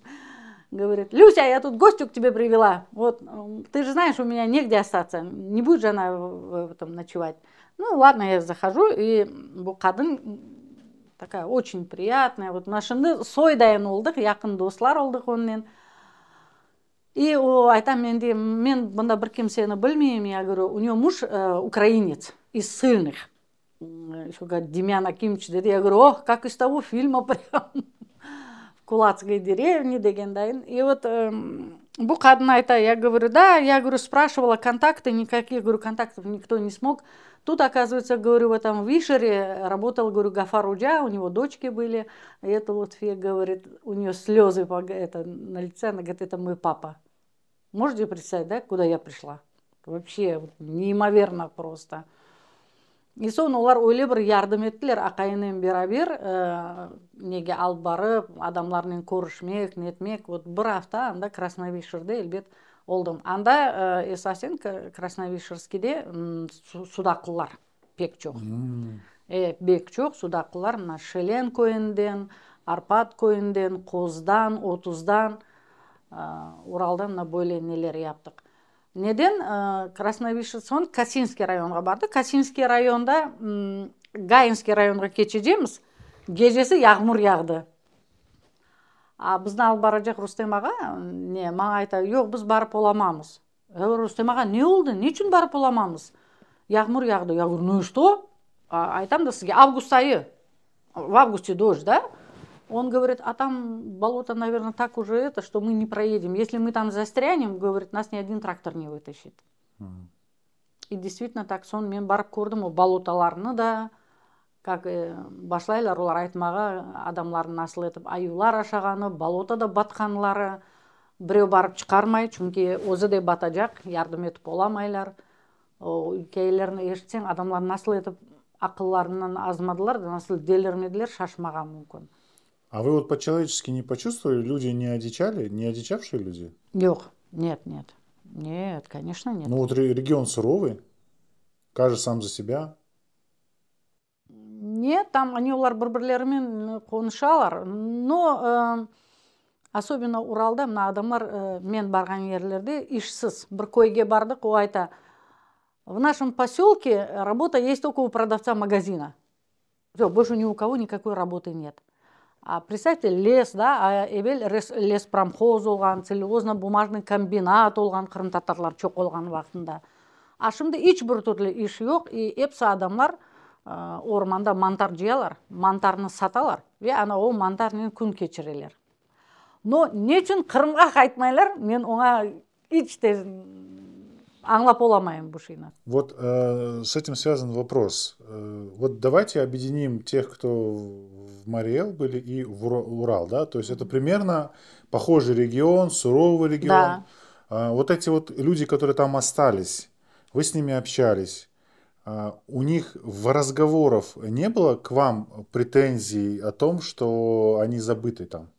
Speaker 1: Говорит люся я тут гостю к тебе привела. Вот ты же знаешь у меня негде остаться. Не будет же она в этом ночевать ну ладно я захожу и бұл қадын такая очень приятная. Вот машинды сойдайын болдық якын достар болдық онымен и о айтам менде мен мында бір кимсени білмеймін я говорю у нее муж э, украинец из сыльных еще говорит демьян акимович деді я говорю ох как из того фильма прям *laughs* в кулацкой деревне дегендайын и вот бұл қадын айта я говорю да я говорю спрашивала контакты никаких говорю контактов никто не смог Тут, оказывается, говорю, в этом Вишере работал, говорю, Гафар Уджа, у него дочки были. И это вот Фия говорит, у нее слезы это, на лице, она говорит, это мой папа. Можете представить, да, куда я пришла? Вообще неимоверно просто. и соны олар ойлай бір ярдым еттілер ақайынмен бер ә, неге алып барып адамдармен көрішмек нетмек вот бір апта анда красновишерде элбет олдым анда э, эсасен красновишерскийде судакылар бек жок э бек жок судакылар мына шелен койынден арпат койынден коздан отуздан уралдан мына бойле нелер яптык неден красновишер сон касинский районга барды. Касинский районда гаинский районга кечежемиз кежеси ягмур ягды а біздің алып бара жақ рустем аға не маған айтады жоқ біз барып боламамыз рустем аға не болды не үшін барып боламамыз яғмур яғды я говорю ну и что? Айтам да сізге август айы в августе дождь да? Он говорит а там болото наверное так уже это что мы не проедем. Если мы там застрянем говорит нас ни один трактор не вытащит и действительно так сонымен барып көрдім ол болоталарны да. Как э, башлайлар олар айтмаға адамдардың насыл етіп аюлар ашағаны болотада батқанлары. Біреу барып шығармай чүнки өзі де бата жақ ярдым етіп боламайлар. Кейлерін ешітсең адамдар насыл етіп ақылларынан азмадылар насыл делермеділер шашмаған мүмкін.
Speaker 2: а вы вот по-человечески не почувствовали люди не одичали не одичавшие люди
Speaker 1: жоқ нет нет нет конечно нет
Speaker 2: ну вот регион суровый каждый сам за себя
Speaker 1: нет там они олар бір бірлерімен қонышалар но ә, особенно уралда мына адамдар ә, мен барған жерлерде ишсіз бір койге бардық ол айта в нашем поселке работа есть только у продавца магазина все больше ни у кого никакой работы нет а представьте лес да а эбел лес промхоз болған целлюлозно бумажный комбинат болған қырым татарлар жоқ болған уақытында. А шымды ешбір түрлі иш жоқ и епсі адамдар орманда мантар жыялар мантарны саталар ве ана ол мантармен күн кечирелер но не үчүн кырымга кайтмайлар мен оңа ичте аңлап боламайм бушина
Speaker 2: вот э, с этим связан вопрос. Э, вот давайте объединим тех кто в мариэл были и в урал да? То есть это примерно похожий регион суровый регион. Да. э, вот эти вот люди которые там остались вы с ними общались. А, у них в разговоров не было к вам претензий о том, что они забыты там?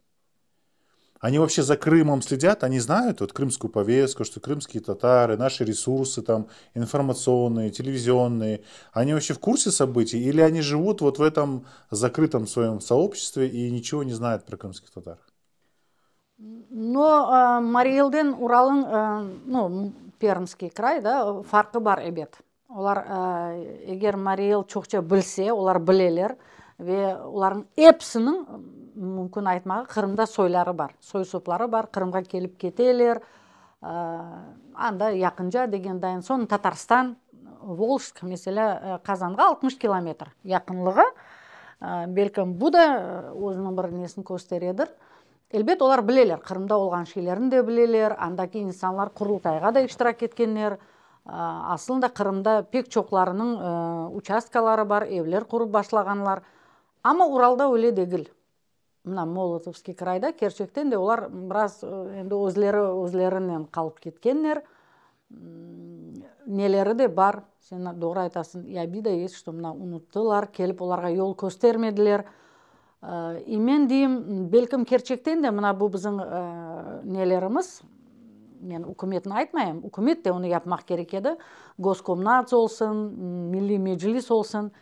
Speaker 2: Они вообще за Крымом следят, они знают вот крымскую повестку, что крымские татары, наши ресурсы там информационные, телевизионные, они вообще в курсе событий или они живут вот в этом закрытом своем сообществе и ничего не знают про крымских татар?
Speaker 1: Но ә, Мариэлден Уралың, ә, ну, Пермский край, да, фарқы бар әбет олар егер мариэл чокча білсе олар білелер ве олардың эпсінің мүмкін айтмағы қырымда сойлары бар сой соплары бар қырымға келіп кетелер. Анда якынжа деген дайын. Соны татарстан волжск mesela қазанға 60 километр якынлығы. Бәлкім бұ да өзінің бір несін көстередір элбет олар білелер қырымда болған шейлерін де білелер андаки инсанлар құрылтайға да иштирак еткендер асылында қырымда пек чоқларының участкалары бар евлер құрып башлаганлар. Ама уралда өле дегіл. Мына молотовский крайда керчектен де олар біраз енді өзлері өзлерінен қалып кеткендер. Нелері де бар. Сен doğru айтасың и обида есть что мына ұмыттылар келіп оларға жол көстермеділер и мен деймін бәлкім керчектен де мына бұл біздің нелеріміз мен үкіметін айтмаймын үкімет те оны yapmak керек еді. Госкомнат болсын милли меджлис болсын.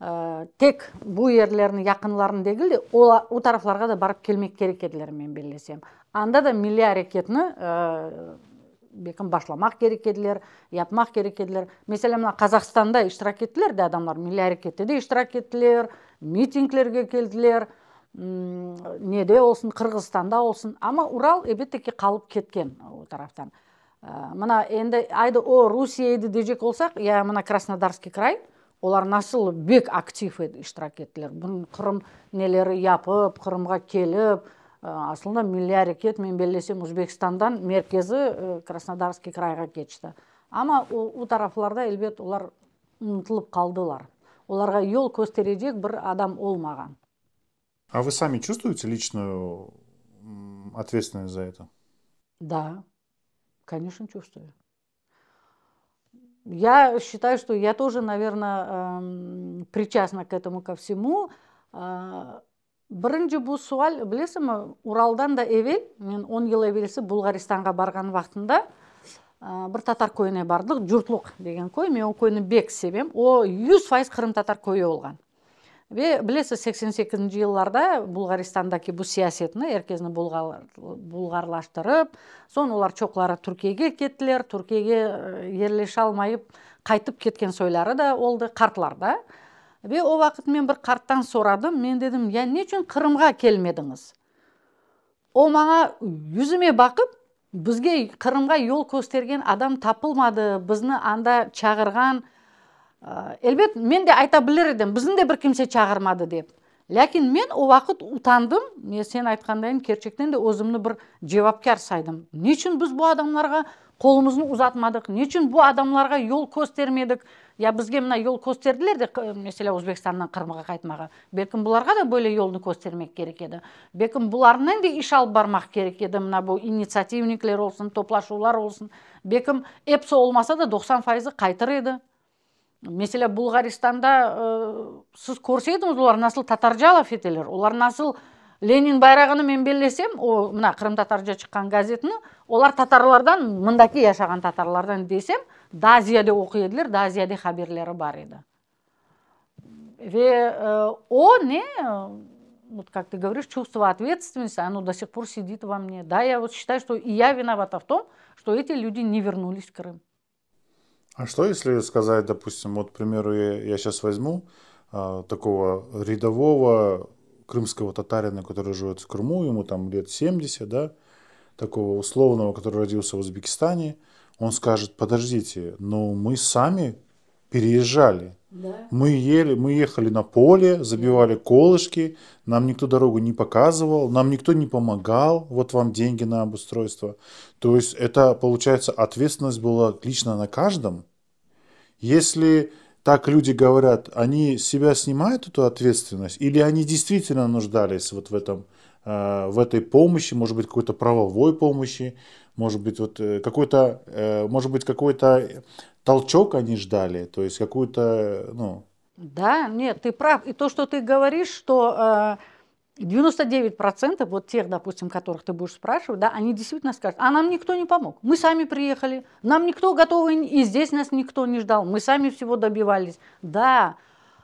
Speaker 1: Ә, тек бу ерлердин якынларын дегиле у тарафларга да барып келмек керек эдилер мен белесем анда да милли аракетни ә, беким башламак керек эдилер япмак керек эдилер. Мисале мына казакстанда иштирак эттилер да адамдар милли аракетте де иштирак эттилер митингдерге келдилер неде болсын қырғызстанда болсын ама урал эбетеке қалып кеткен ол тараптан мына енді айды о русияды дежек болсақ я мына краснодарский край олар насыл бек актив иштирак еттілер бұның қырым нелері япып қырымға келіп асылында милли әрекет мен белесем өзбекстандан меркезі краснодарский крайға кетішті ама у тарафларда элбет олар ұмытылып қалдылар оларға жол көстережек бір адам олмаған
Speaker 2: А вы сами чувствуете личную ответственность за это?
Speaker 1: Да, конечно, чувствую. Я считаю, что я тоже, наверное, причастна к этому ко всему. Бірінші бұл суал білесің уралдан да эвел мен он жыл эвелси булгаристанга барган убактында э, бір татар көйіне бардық журтлук деген көй мен ол көйнү бек себем о жүз пайыз кырым татар көйі болған білесіз сексен сегізінші жылдарда булгаристандагы бул саясетни эркезни булгарлаштырып соны олар чокулары түркияге кеттилер түркияге ерлеше алмай кайтып кеткен сойлары да болду картлар да. Бе о вакыт мен бір карттан сурадым мен дедим я эмне үчүн кырымга келмедиңиз о мага жүзүмө бакып бизге кырымга жол көстөргөн адам тапылмады бизни анда чагырган элбет мен де айта билер едім біздің де бір кимсе чагырмады деп. Ләкин мен о вакыт утандым. Мен сен айткандай керчектен де өзімні бір жауапкар сайдым. Не үчүн біз бұл адамдарға қолымызды узатмадық не үчүн бұл адамдарға жол көстермедік? Я бізге мына жол көстерділер де мәселе өзбекстаннан қырымға қайтмаға бәлкім бұларға да бөле жолды көстермек керек еді. Бәлкім бұларынан да иш алып бармақ керек еді. Мына бұл инициативниклер болсын топлашулар болсын бәлкім эпсо болмаса да 90 пайызы қайтыр еді. Mesela Bulgaristan'da e, siz көрсеңіз олар насыл татаржалов етелер. Олар насыл ленин байрағыны мен белесем о мына қырым татаржа шыққан газетіні олар татарлардан мындаки яшаған татарлардан десем дазияде оқи еділер дазияде хаберлері бар еді. Ве э, о не вот как ты говоришь чувство ответственности оно до сих пор сидит во мне. Да я вот считаю что и я виновата в том что эти люди не вернулись в крым.
Speaker 2: А что если сказать, допустим, вот, к примеру, я, я сейчас возьму а, такого рядового крымского татарина, который живет в Крыму, ему там лет 70, да, такого условного, который родился в Узбекистане, он скажет, подождите, но мы сами переезжали. Да. Мы, ели, мы ехали на поле, забивали колышки, нам никто дорогу не показывал, нам никто не помогал, вот вам деньги на обустройство. То есть это, получается, ответственность была лично на каждом. Если так люди говорят, они себя снимают эту ответственность, или они действительно нуждались вот в этом, э, в этой помощи, может быть, какой-то правовой помощи, может быть, вот э, какой-то, э, может быть, какой-то толчок они ждали, то есть какую-то, ну...
Speaker 1: Да, нет, ты прав. И то, что ты говоришь, что 99% вот тех, допустим, которых ты будешь спрашивать, да, они действительно скажут, а нам никто не помог. Мы сами приехали, нам никто готовый, и здесь нас никто не ждал, мы сами всего добивались. Да,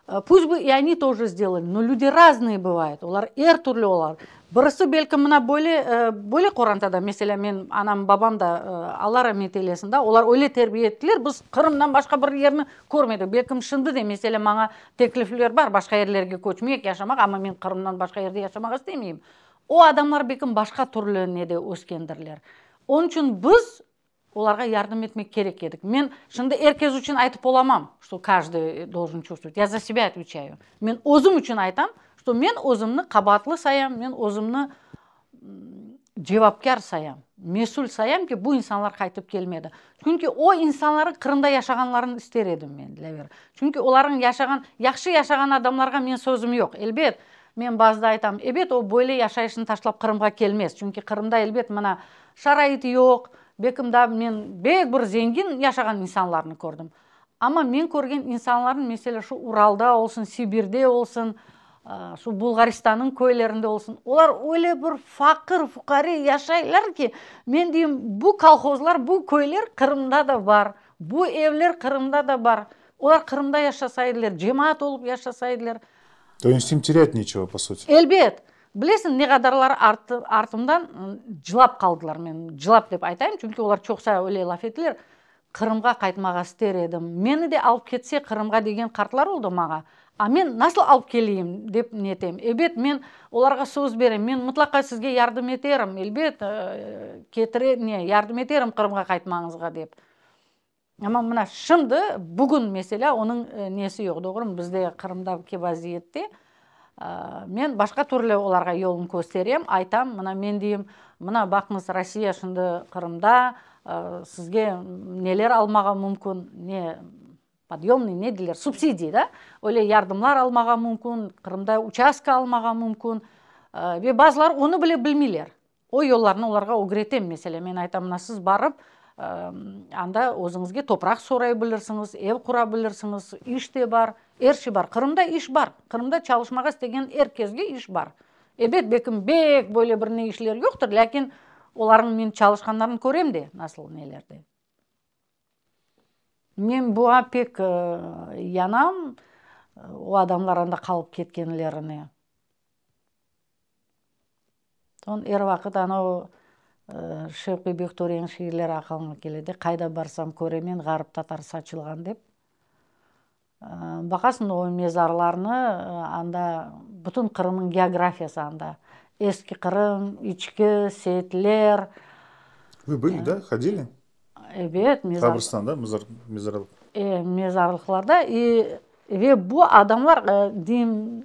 Speaker 1: Э, пусть бы и они тоже сделали но люди разные бывают олар эр түрлі олар бірісі бәлкім мына бөле э, бөле қорантада мәселен мен анам бабам да э, алла рахмет ейлесін да олар ойле тәрбие еттілер біз қырымнан башқа бір жерні көрмедік. Бәлкім шынды де мәселен маңа теклифлер бар башқа жерлерге көчмек яшамақ ама мен қырымнан башқа жерде яшамақ істемеймін. О адамдар бәлкім башқа түрлі неде өскендірлер. Оның үшін біз оларға ярдым етмек керек едік. Мен шынды эркез үшін айтып боламам что каждый должен чувствовать. Я за себя отвечаю. Мен өзім үшін айтам что мен өзімні қабатлы саям мен өзімні жауапкар саям месул саям ки бұл инсанлар қайтып келмеді. Чүнки о инсанлардың қырымда яшағанларын істер едім мен для чүнки олардың яшаған яқшы яшаған адамдарға мен сөзім жоқ элбет мен базда айтам. Эбет о бойле яшайышын ташлап қырымға келмес. Чүнки қырымда элбет мына шарайыты жоқ бекімда мен бек бір зеңгин яшаған инсанларны көрдім. Ама мен көрген инсанлардың мәселе шу уралда болсын сибирде болсын шу бұлғаристанның көйлерінде болсын. Олар өле бір фақыр фуқари яшайлар ки мен деймін бұл колхозлар бұл көйлер қырымда да бар бұл евлер қырымда да бар. Олар қырымда жашасайдылар жемаат болуп жашасайдылар
Speaker 2: то есть им терять нечего по сути.
Speaker 1: Элбет білесің не қадарлар арты, артымдан жылап қалдылар мен. Жылап деп айтайын чүнки олар чоқса өле лаф қырымға қайтмаға істер едім. Мені де алып кетсе қырымға деген қартлар болды маға а мен насыл алып келейін деп нетем элбет мен оларға сөз берем мен мұтлақа сізге ярдым етерім. Элбет ә, кетіре не ярдым етерім қырымға қайтмаңызға деп ама мына шымды бүгін мәселе оның несі жоқ доғрым бізде қырымда вазиетте ә, мен башқа түрлі оларға жолын көрсетемін айтам мына мен деймін. Мына бақыңыз россия шынды қырымда сізге нелер алмаға мүмкін не подъемный не дейлер субсидий да? Өле ярдымлар алмаға мүмкін қырымда участка алмаға мүмкін. Ә, базылар оны біле білмейлер ой жолларын оларға өгретемін мәселе. Мен айтамын мына сіз барып анда өзіңізге топырақ сорай білірсіңіз ел құра білірсіңіз иш те бар ерші бар. Қырымда иш бар. Қырымда чалышмаға істеген эр кезге иш бар. Эбет бекім бек бөле бір не ишлер жоқтыр ләкин олардың мен чалышқандарын көрем де насыл нелерде. Мен буа пек янам о адамдар анда қалып кеткенлеріне тон эр вакыт анау шевқи бектурияның шиірлері ақылыма келеді. Қайда барсам көремен ғарып татар сачылған деп. Бақасын ол мезарларны анда бүтін қырымның географиясы анда. Эски қырым ички сетлер.
Speaker 2: Вы были да? Ходили?
Speaker 1: Evet
Speaker 2: mezar Kabristan да mezar mezarlık.
Speaker 1: E, mezarlıklarda. E, ve bu adamlar e, diyeyim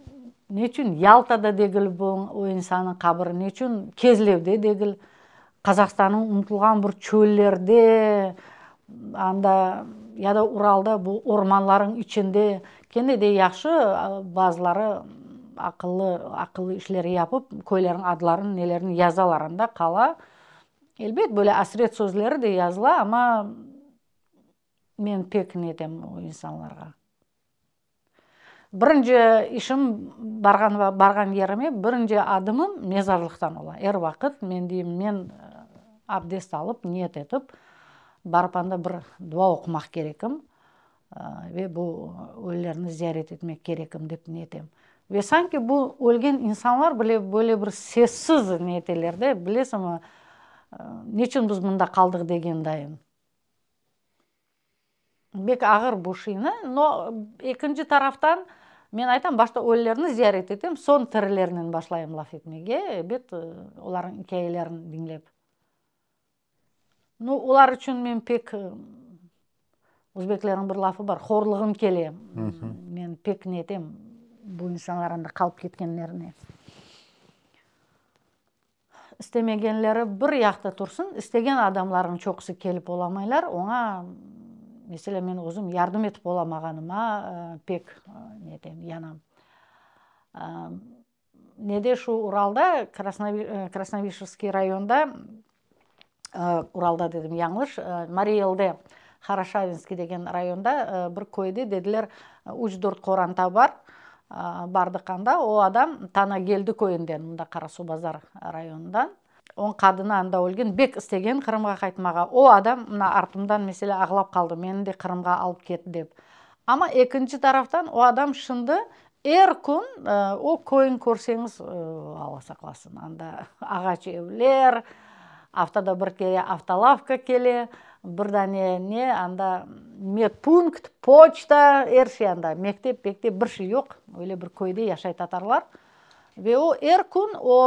Speaker 1: ne için Yalta'da değil bu o insanın kabri ne için Kezlev'de değil қазақстанның ұмытылған бір чөлдерде анда яда уралда бұл орманлардың ішінде кенде де яқшы базылары ақылы ақылы ішлер япып көйлердің адларын нелерін язалар анда қала элбет бөле асірет сөзлері де yazыла ама мен пек нетем ол инсанларға бірінші ішім барған барған жеріме бірінші адымым мезарлықтан ола әр уақыт мен деймін мен абдест алып ниет етіп барып анда бір дуа оқымақ керекім ве бұл өлілерді зиярет етмек керекім деп ниетем ве бұл өлген инсанлар біле бөле бір сессіз нетелер де білесің не үшін біз мында қалдық деген дайын. Бек ағыр бушина но екінші тарафтан мен айтам башта өлілерді зиярет етем сон тірілерінен башлайм лаф етмеге. Бет олардың хикаяларын dinlеп ну олар үшін мен пек өзбектердің бір лафы бар хорлығым келе. Мен пек нетем бұл инсандар анда қалып кеткендеріне. Істемегенлері бір яқты тұрсын. Істеген адамлардың чоқысы келіп оламайлар оңа мәселе мен өзім ярдым етіп оламағаныма пек нетем янам. Неде шу уралда красновишевский районда уралда дедім яңылыш мариэлде хорошавинский деген районда бір көйде деділер үч төрт коранта бар бардық анда о адам тана келді көйінден мында қарасу базар районундан он кадыны анда өлген бек істеген қырымға қайтмаға. О адам мына артымдан меселе ағылап қалды мені де қырымға алып кетті деп. Ама екінші тарафтан о адам шынды эр күн о көйін көрсеңіз алла сақласын анда ағач евлер аптада бір келе автолавка келе бірдане не анда медпункт почта эрши анда. Мектеп мектеп бір ши жоқ өле бір көйде яшай татарлар. Ве о эр күн о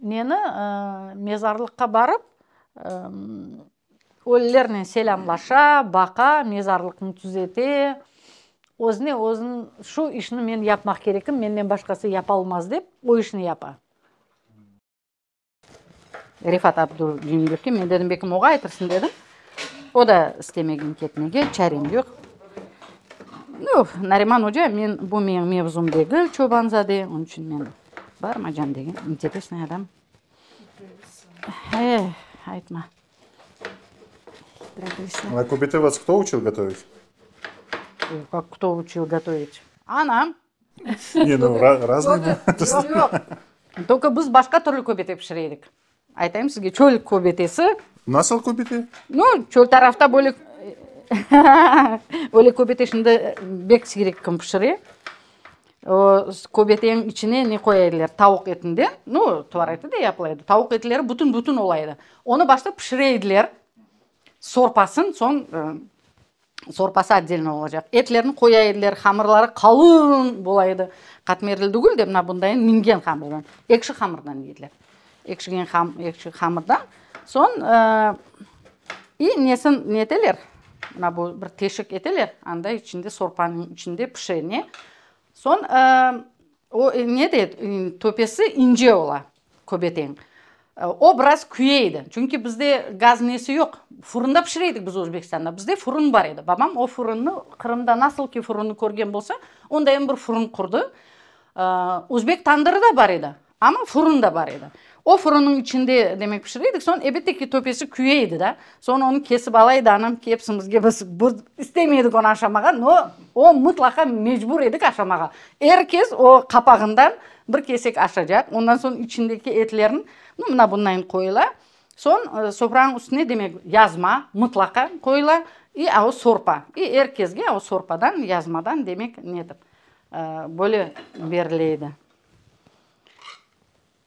Speaker 1: нені мезарлыққа барып өлілермен селамлаша бақа мезарлықын түзете өзіне өзін шу ішіні мен япмақ керекім менден башқасы япа алмаз деп о ішіні япа. Рифат абдулжеңіловке мен дедім бекім оға айтырсың дедім о да істемеген кетмеге чарем жоқ ну нариман ожа мен бұл менің мевзум дегіл чобанзаде оның үшін мен бар мажан деген интересный адам э айтма
Speaker 2: на кубите вас кто учил готовить
Speaker 1: как кто учил готовить анам
Speaker 2: не ну разные
Speaker 1: только біз башқа түрлі көбете пішір едік айтайын сізге чөл көбетесі
Speaker 2: насыл көбете
Speaker 1: ну чөл тарафта бөлек өле көбетешинде бек сирек кім пішіре. Көбетенің ішіне не қояйдылар тауық етінде. Ну творайды да япылайды. Тауық етілері бүтін бүтін олайды. Оны баштап пішірейділер сорпасын сон сорпасы отдельно болacak етлерін қояйдылар хамырлары қалың болайды. Қатмерлі түгіл деп мына бұндайын минген хамырдан екші хамырдан дейділер екшіген хам, екші хамырдан. Сон и несін нетелер мына бұл бір тешік етелер анда ішінде сорпаның ішінде пішене. Сон о не дейді төпесі инже ола көбетең. О біраз күйейді. Чүнки бізде газ несі жоқ фурында пішірейдік біз өзбекстанда. Бізде фурын бар еді. Бабам о фурынны қырымда насылки фурынны көрген болса ондай бір фурын құрды. Өзбек тандыры да бар еді. Ама фурын да бар еді. О фурынның ішінде демек пішірейдік соны әлбетте ки төпесі күйейді да соны оны кесіп алайды анам кепсін бізге біз істемедік оны ашамаға но о мұтлақа мejбур едік ашамаға кез о қапағындан бір кесек ашacak ондан соң ішіндегі етлерін ну мына бұндайын қойыла сон сопраның үстіне демек язма мұтлақа қойыла и ау сорпа и әр кезге ау сорпадан язмадан демек нетіп бөле беріледі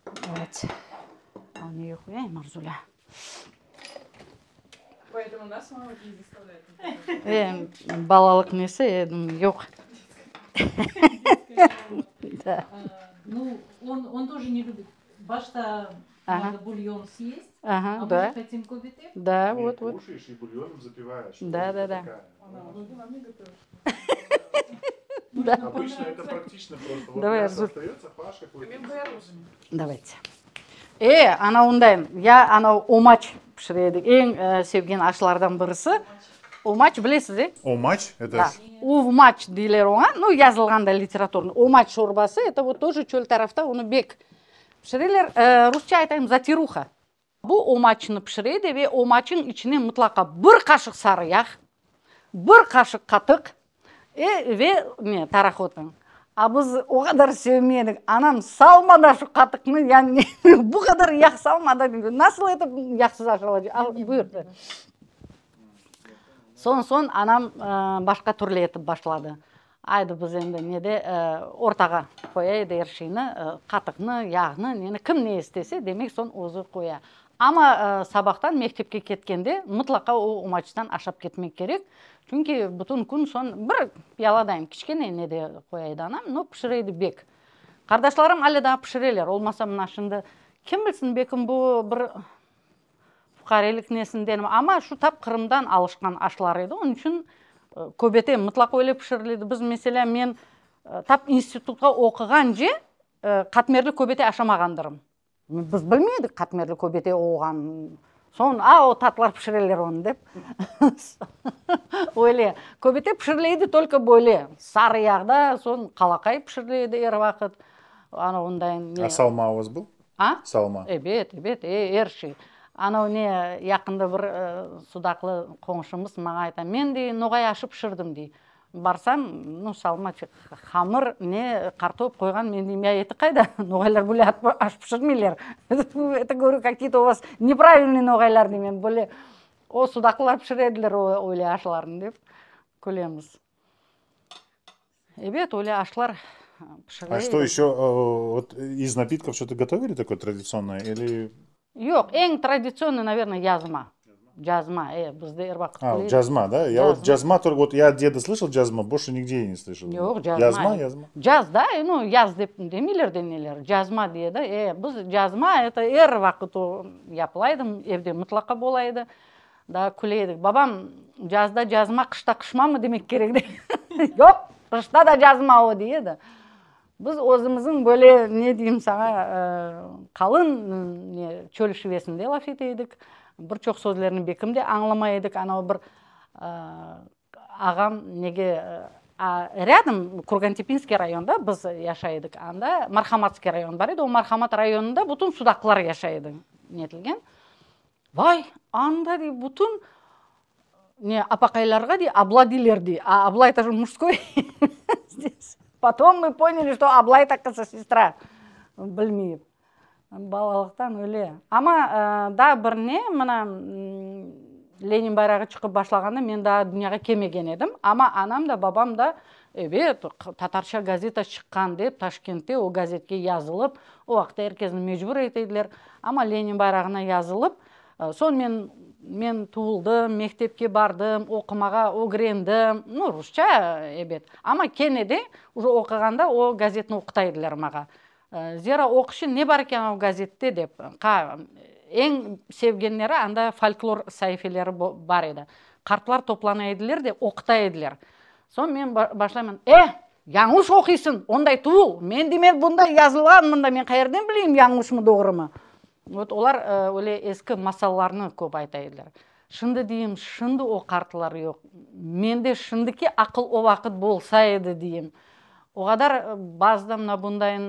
Speaker 1: вот а у нее хуя и Марзуля.
Speaker 3: Поэтому нас мама не заставляет.
Speaker 1: Э, балалық несі я думаю жоқ
Speaker 3: да. ну он он тоже не любит башта ага. надо бульон съесть
Speaker 1: ага,
Speaker 3: а
Speaker 1: да.
Speaker 3: мы хотим кобите
Speaker 1: да
Speaker 2: Нет,
Speaker 1: вот вот
Speaker 2: кушаешь и бульоном запиваешь.
Speaker 1: Да, да, да.
Speaker 3: не готовишь
Speaker 2: Обычно это практично просто. Вот
Speaker 1: Давай, Арзур.
Speaker 2: остается, фарш какой-то.
Speaker 1: давайте е анауындай я анау омач пішіреді ең ә, sevген ашылардан бірісі. Омач білесіз е?
Speaker 2: Омач? Это
Speaker 1: да. увмач дейлер оған ну жазылғанда литературный. Омач шорбасы это вот тоже чөл тарапта оны бек пішірелер. Ә, русча айтайын затируха. Бұл омачыны пішіреді ве омачың ішіне мұтлақа бір қашық сары яқ бір қашық қатық е ве не тарахотың. А біз о қадар sevмедік анам салма да шу қатықны яғни *laughs* бұл қадар яқ да насыл етіп яқсыз ашылады ал бұйыр сон сон анам ә, башқа түрлі етіп башлады. Айды біз енді неде ә, ортаға қояйды ә, қатықны яғны нені кім не істесе демек сон өзі қоя. Ама ә, сабақтан мектепке кеткенде мұтлақа ол умачтан ашап кетмек керек. Чүнки бүтін күн сон бір пияладайын кішкене неде қояйды анам но пішірейді бек қардашларым әлі да пішірелер олмаса мына шынды кім білсін бекім бұл бір фукарелік несінден ама шу тап қырымдан алышқан ашылар еді оның үшін көбете мұтлақ ойлап пішіріледі біз mesela мен тап институтқа оқыған же қатмерлі көбете ашамағандырым біз білмедік қатмерлі көбете оған сон а о татлар пішірелер оны деп. *laughs* Ойле көбете пішіріледі только бөле сары яғда сон қалақай пішіріледі ер уақыт анауындай
Speaker 2: А салма у вас был?
Speaker 1: а?
Speaker 2: Салма.
Speaker 1: эбет эбет э эрши. Анау не якында бір ә, судақлы қоңшымыз маған айта мен де ноғай ашып пішірдім дей. Барсам ну салма хамыр не картоп қойған мен деймін я еті қайда *laughs* ноғайлар бөле ашып пішірмейлер *laughs* это говорю какие то у вас неправильный ноғайлар деймін бөле о судақлылар пішіреділер ойле ашыларын деп күлеміз эбет ойле пішіреді
Speaker 2: А что еще? э, Вот из напитков что-то готовили такое традиционное? Или...
Speaker 1: Жоқ, ең традиционный, наверное, язма. Жазма, э, бізде
Speaker 2: А, джазма, да? Я вот
Speaker 1: Джазма.
Speaker 2: джазма только вот я деда слышал джазма, больше нигде я не слышал.
Speaker 1: Жоқ, жазма.
Speaker 2: Язма, язма.
Speaker 1: Жаз, да, э, ну, яз деп демейлер денелер. Жазма дейді. Э, біз жазма, это эр уақыт о япылайды, евде мұтлақа болайды. Да, күлейдік. Бабам, жазда жазма, қышта қышмамы демек керек де. *laughs* Жоқ, қышта да жазма о дейді. біз өзіміздің бөле не деймін саға қалын м, не чөл шивесінде лаф етейдік бір чоқ сөздерін бекімде аңламай едік. Анау бір ә, ағам неге ә, рядом кургантипинский районда біз яшайдық анда мархаматский район бар еді. Ол мархамат районында бүтін судақлар яшайды нетілген. Вай анда дей бүтін не апақайларға дей абладилер дей а абла это же мужской. *laughs* Потом мы поняли что аблай такаса сестра. Білмеймін балалықтан өле. Ама ә, да бір не мына ленин байрагы чыгып башлаганда мен дагы дүйнөгө келмеген эдим ама анам да бабам да эбет татарча газета чыккан деп ташкентте ол газетке жазылып ол убакта эркезин мажбур этедилер ама ленин байрагына жазылып соны мен мен туулдум мектепке бардым окумага огрендим ну русча эбет ама кенеде уже окуганда о газетни окутайдылар мага зера окуш эмне бар экен ал газетте деп. Эң sevгеннери анда фольклор сahifелери бар эди картлар топлана элдилер де окута элдилер соны мен башлаймын э жаңылыш окуйсуң ондай тубул мен демек мындай жазылган мында мен каерден билейин жаңылышмы doğруму вот олар эле эски масалаларны көп айта элдилер шынды дейм шынды о карталар жок менде шындыки акыл убакыт болса эди дейм кадар баазыда мына мындайын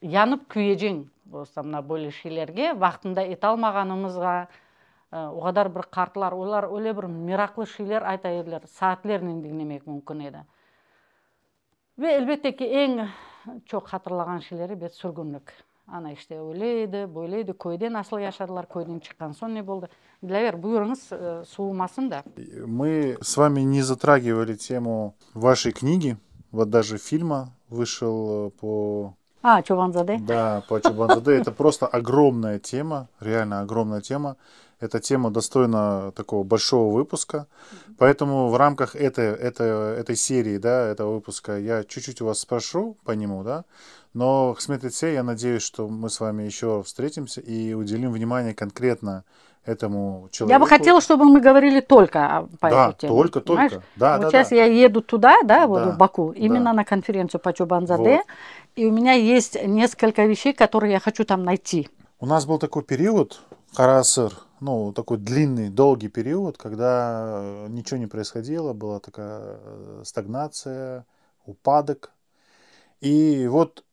Speaker 1: янып күйежең болса мына бойлы шилерге вактында эте алмаганыбызга кадар бир карталар олар эле бир мираклы шилер айта элдилер саатилерин диңнемек мүмкүн эди элбетте ки эң чоң катырлаган шилери бет сүргүнлүк ана иште ойлойду бойлойду көйдөн асыл жашадылар көйдөн чыккан соң диле бер буюруңуз э, суумасын да.
Speaker 2: Мы с вами не затрагивали тему вашей книги. Вот даже фильма вышел э, по
Speaker 1: а чобанзаде
Speaker 2: да по чобанзаде это просто огромная тема реально огромная тема эта тема достойна такого большого выпуска. Поэтому в рамках этой, этой, этой серии, да, этого выпуска, я чуть-чуть у вас спрошу по нему, да. Но, Хсметлицей, я надеюсь, что мы с вами еще встретимся и уделим внимание конкретно этому человеку.
Speaker 1: Я бы хотела, чтобы мы говорили только по
Speaker 2: да,
Speaker 1: этой теме.
Speaker 2: только, только. Да,
Speaker 1: вот
Speaker 2: да,
Speaker 1: сейчас
Speaker 2: да.
Speaker 1: я еду туда, да, вот
Speaker 2: Да,
Speaker 1: в Баку, именно
Speaker 2: да.
Speaker 1: на конференцию по Чубанзаде,
Speaker 2: Вот.
Speaker 1: и у меня есть несколько вещей, которые я хочу там найти.
Speaker 2: У нас был такой период, Карасыр, ну, такой длинный, долгий период, когда э, ничего не происходило, была такая э, стагнация, упадок. И вот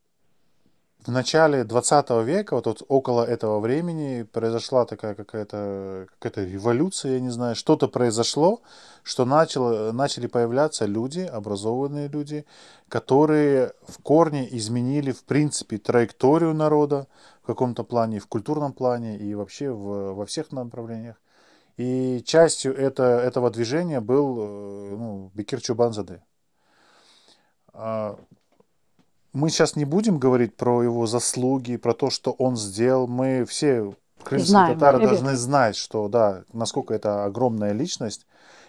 Speaker 2: в начале 20 века, вот, вот около этого времени, произошла такая какая-то какая революция, я не знаю, что-то произошло, что начало, начали появляться люди, образованные люди, которые в корне изменили, в принципе, траекторию народа в каком-то плане, в культурном плане и вообще в, во всех направлениях. И частью это, этого движения был э, ну, Бекир Чубанзаде. Мы сейчас не будем говорить про его заслуги, про то, что он сделал. Мы все, крымские
Speaker 1: Знаем,
Speaker 2: татары,
Speaker 1: ребят.
Speaker 2: должны знать, что, да, насколько это огромная личность.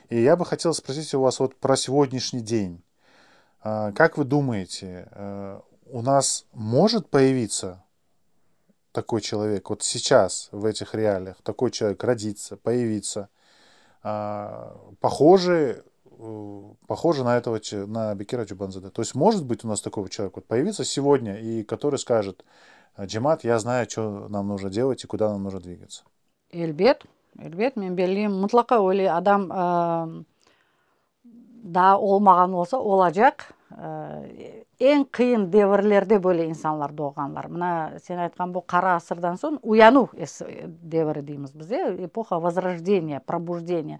Speaker 2: И я бы хотел спросить у вас вот про сегодняшний день. А, Как вы думаете, э, у нас может появиться такой человек, вот сейчас, в этих реалиях, такой человек родиться, появиться, а, похожий, э, похожий на этого, че- на Бекира Чубанзаде. То есть может быть у нас такой человек вот появиться сегодня, и который скажет, Джемат, я знаю, что нам нужно делать и куда нам нужно двигаться.
Speaker 1: Элбет, элбет, мен белгилейм мутлака ойлой адам э, да олмаган болсо олажак Э, эң кыйын дебирлерде бөлө инсандар дооганлар мына сен айткан бул кара асырдан соң уянуу эс- дебири дейбиз биз э эпоха возрождения пробуждения.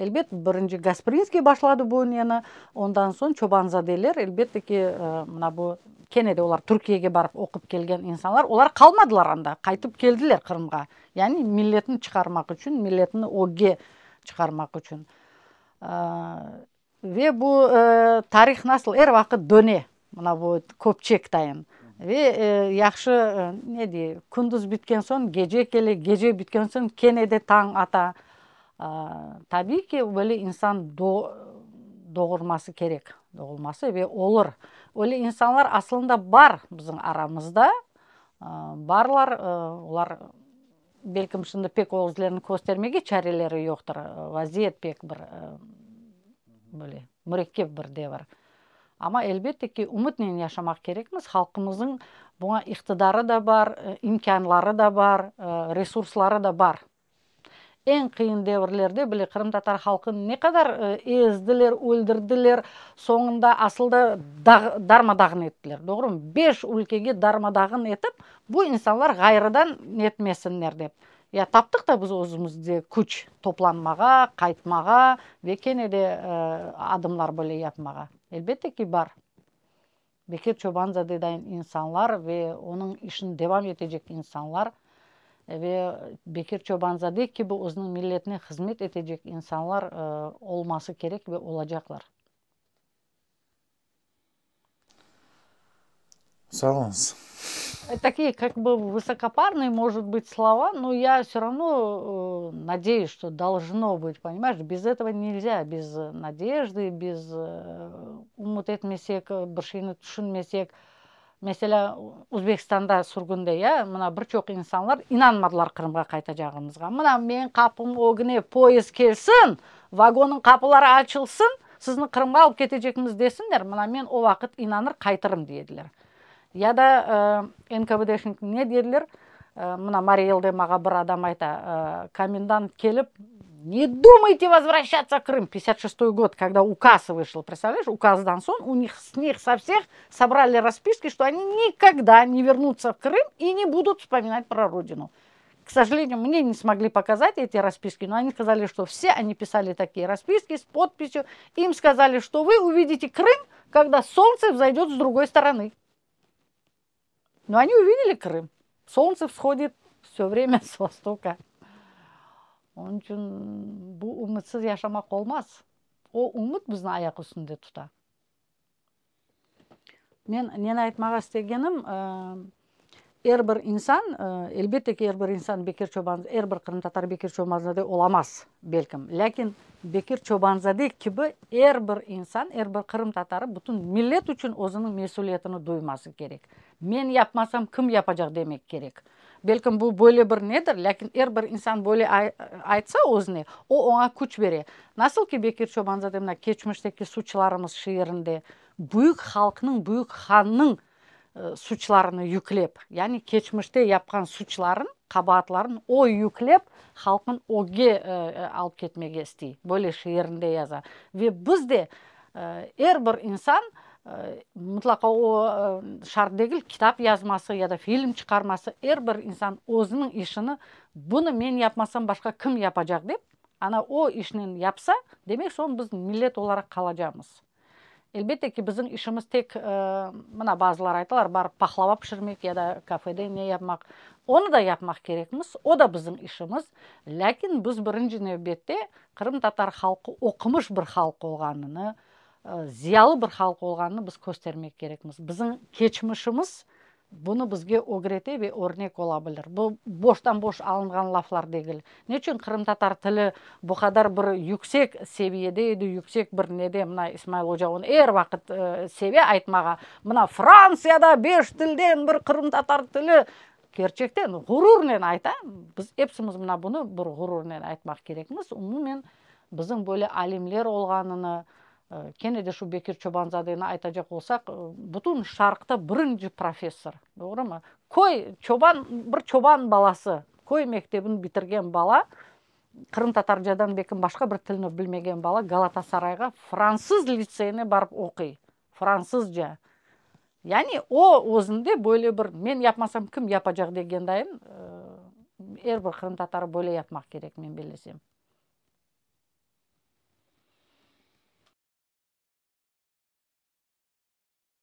Speaker 1: Элбет биринчи гаспринский башлады бул эмнени ондан соң чобанзаделер элбетте ки э, мына бул кенеде олар түркияге барып окуп келген инсандар олар калмадылар анда кайтып келдилер кырымга яғни миллетин чыгармак үчүн миллетин оге чыгармак үчүн ве бул тарих насыл эр убакыт дөне мына бул көпчек дайын. Ве жакшы эмне күндүз соң кеже келе кеже соң кенеде таң ата. Табийки бөлө инсан догурмасы керек догулмасы ве олор эле инсандар асылында бар биздин арамызда Э, барлар э, улар белким ушундай пек оозлерин көстөрмеги чарелери жоктур э, вазиет пек бир мындай муреккеп бир дебир ама элбетте ки умут менен жашамак керекмиз халкыбыздын буга ыктыдары да бар имканлары да бар ресурслары да бар эң кыйын дебирлерде биле кырым татар халкын эмне кадар эздилер өлдүрдүлөр соңунда асылда дармадагын эттилер doğруму беш өлкеге дармадагын этип бул инсандар кайрадан нетмесинер деп. Я таптык да биз күч топланмага кайтмага ве кенеде адымдар беле япмага элбетте ки бар. Бекир чобанзадеден инсанлар ве онун ишин девам этежек инсанлар ve Bekir Çobanzade gibi o'zining millatine xizmat etecek insanlar e, olması gerek ve olacaklar.
Speaker 2: Sağ olunuz.
Speaker 1: Такие как бы высокопарные, может быть, слова, но я все равно э, надеюсь, что должно быть, понимаешь, без этого нельзя, без надежды, без умут этмесек, бір шейні түшінмесек, мәселе өзбекстанда сүргүндө иә мына бир чоқ инсандар инанмадылар қырымға қайта жағымызға мына мен қапым огне поезд келсін вагонның қапылары ачылсын сіздің қырымға алып кетежекміз десіңдер мына мен о уақыт инаныр қайтырым деділер я да э, нквдшник не деділер э, мына мариэлде мага бір адам айта комендант келіп не думайте возвращаться в Крым. 56 год, когда указ вышел, представляешь, указ Дансон, у них с них со всех собрали расписки, что они никогда не вернутся в Крым и не будут вспоминать про родину. К сожалению, мне не смогли показать эти расписки, но они сказали, что все они писали такие расписки с подписью. Им сказали, что вы увидите Крым, когда солнце взойдет с другой стороны. Но они увидели Крым. Солнце всходит все время с востока. Onun үшін бұл үмітсіз жашамақ болмас. О үміт біздің аяқ үстінде тұта. Мен нені айтмаға істегенім, әрбір инсан, әлбетте ки әрбір инсан бекер чобанзаде, әрбір қырым татар бекер чобанзаде оламас белкім. Ләкин бекер чобанзаде кібі әрбір инсан, әрбір қырым татары бүтін миллет үшін өзінің месулиетini дуймасы керек. Мен yapmasam кім yapacak демек керек бәлкім бұл бөле бір недір ләкин әрбір инсан бөле айтса өзіне о оңа күч бере. Насыл ки бекир чобанзаде мына кечмиштеги суучуларыбыз шиыринде бүйүк халкының бүйүк ханның сучларын yüklеп яғни кечмиште япкан сучларын кабаатларын о yüklеп халкын оге алып кетмеге истей бөле шиыринде яза. Ве бизде эр бир инсан мұтлақа о шарт дегіл кітап язмасы я да фильм шығармасы әрбір инсан өзінің ішіні бұны мен yapmasam башқа кім yapacak деп ана о ішінен yapса демек соны біз миллет оларақ қалажамыз әлбетте ки біздің ішіміз тек ә, мына базылар айталар барып пахлава пішірмек я да кафеде не yapмақ оны да yapмақ керекміз о да біздің ішіміз ләкин біз бірінші нәубетте қырым татар халқы оқымыш бір халық болғаныны зиялы бір халық болғанын біз көстермек керекміз біздің кечмішіміз бұны бізге огрете ве өрнек бола білір бұл боштан бош алынған лафлар дегіл. Не үшін қырым татар тілі бұл қадар бір yüksek seviyede еді yüksek бір неде мына исмаил ожа оны әр уақыт ә, себе айтмаға мына францияда беш тілден бір қырым татар тілі. Керчектен ғұрурмен айта біз епсіміз мына бұны бір ғұрурмен айтмақ керекміз умумен біздің бөле алимлер болғаныны кенеде ушу бекир чобанзадени айтажак болсак бутун шаркта биринчи профессор ма? Кой чобан бир чобан баласы кой мектебин битирген бала кырым татар бекин башка бир тилни билмеген бала галата сарайга француз лицейине барып окуй французча яғни о өзүндө бөлө бир мен япмасам ким япажак? дегендайын эр бир кырым татары бөлө япмак керек мен билесем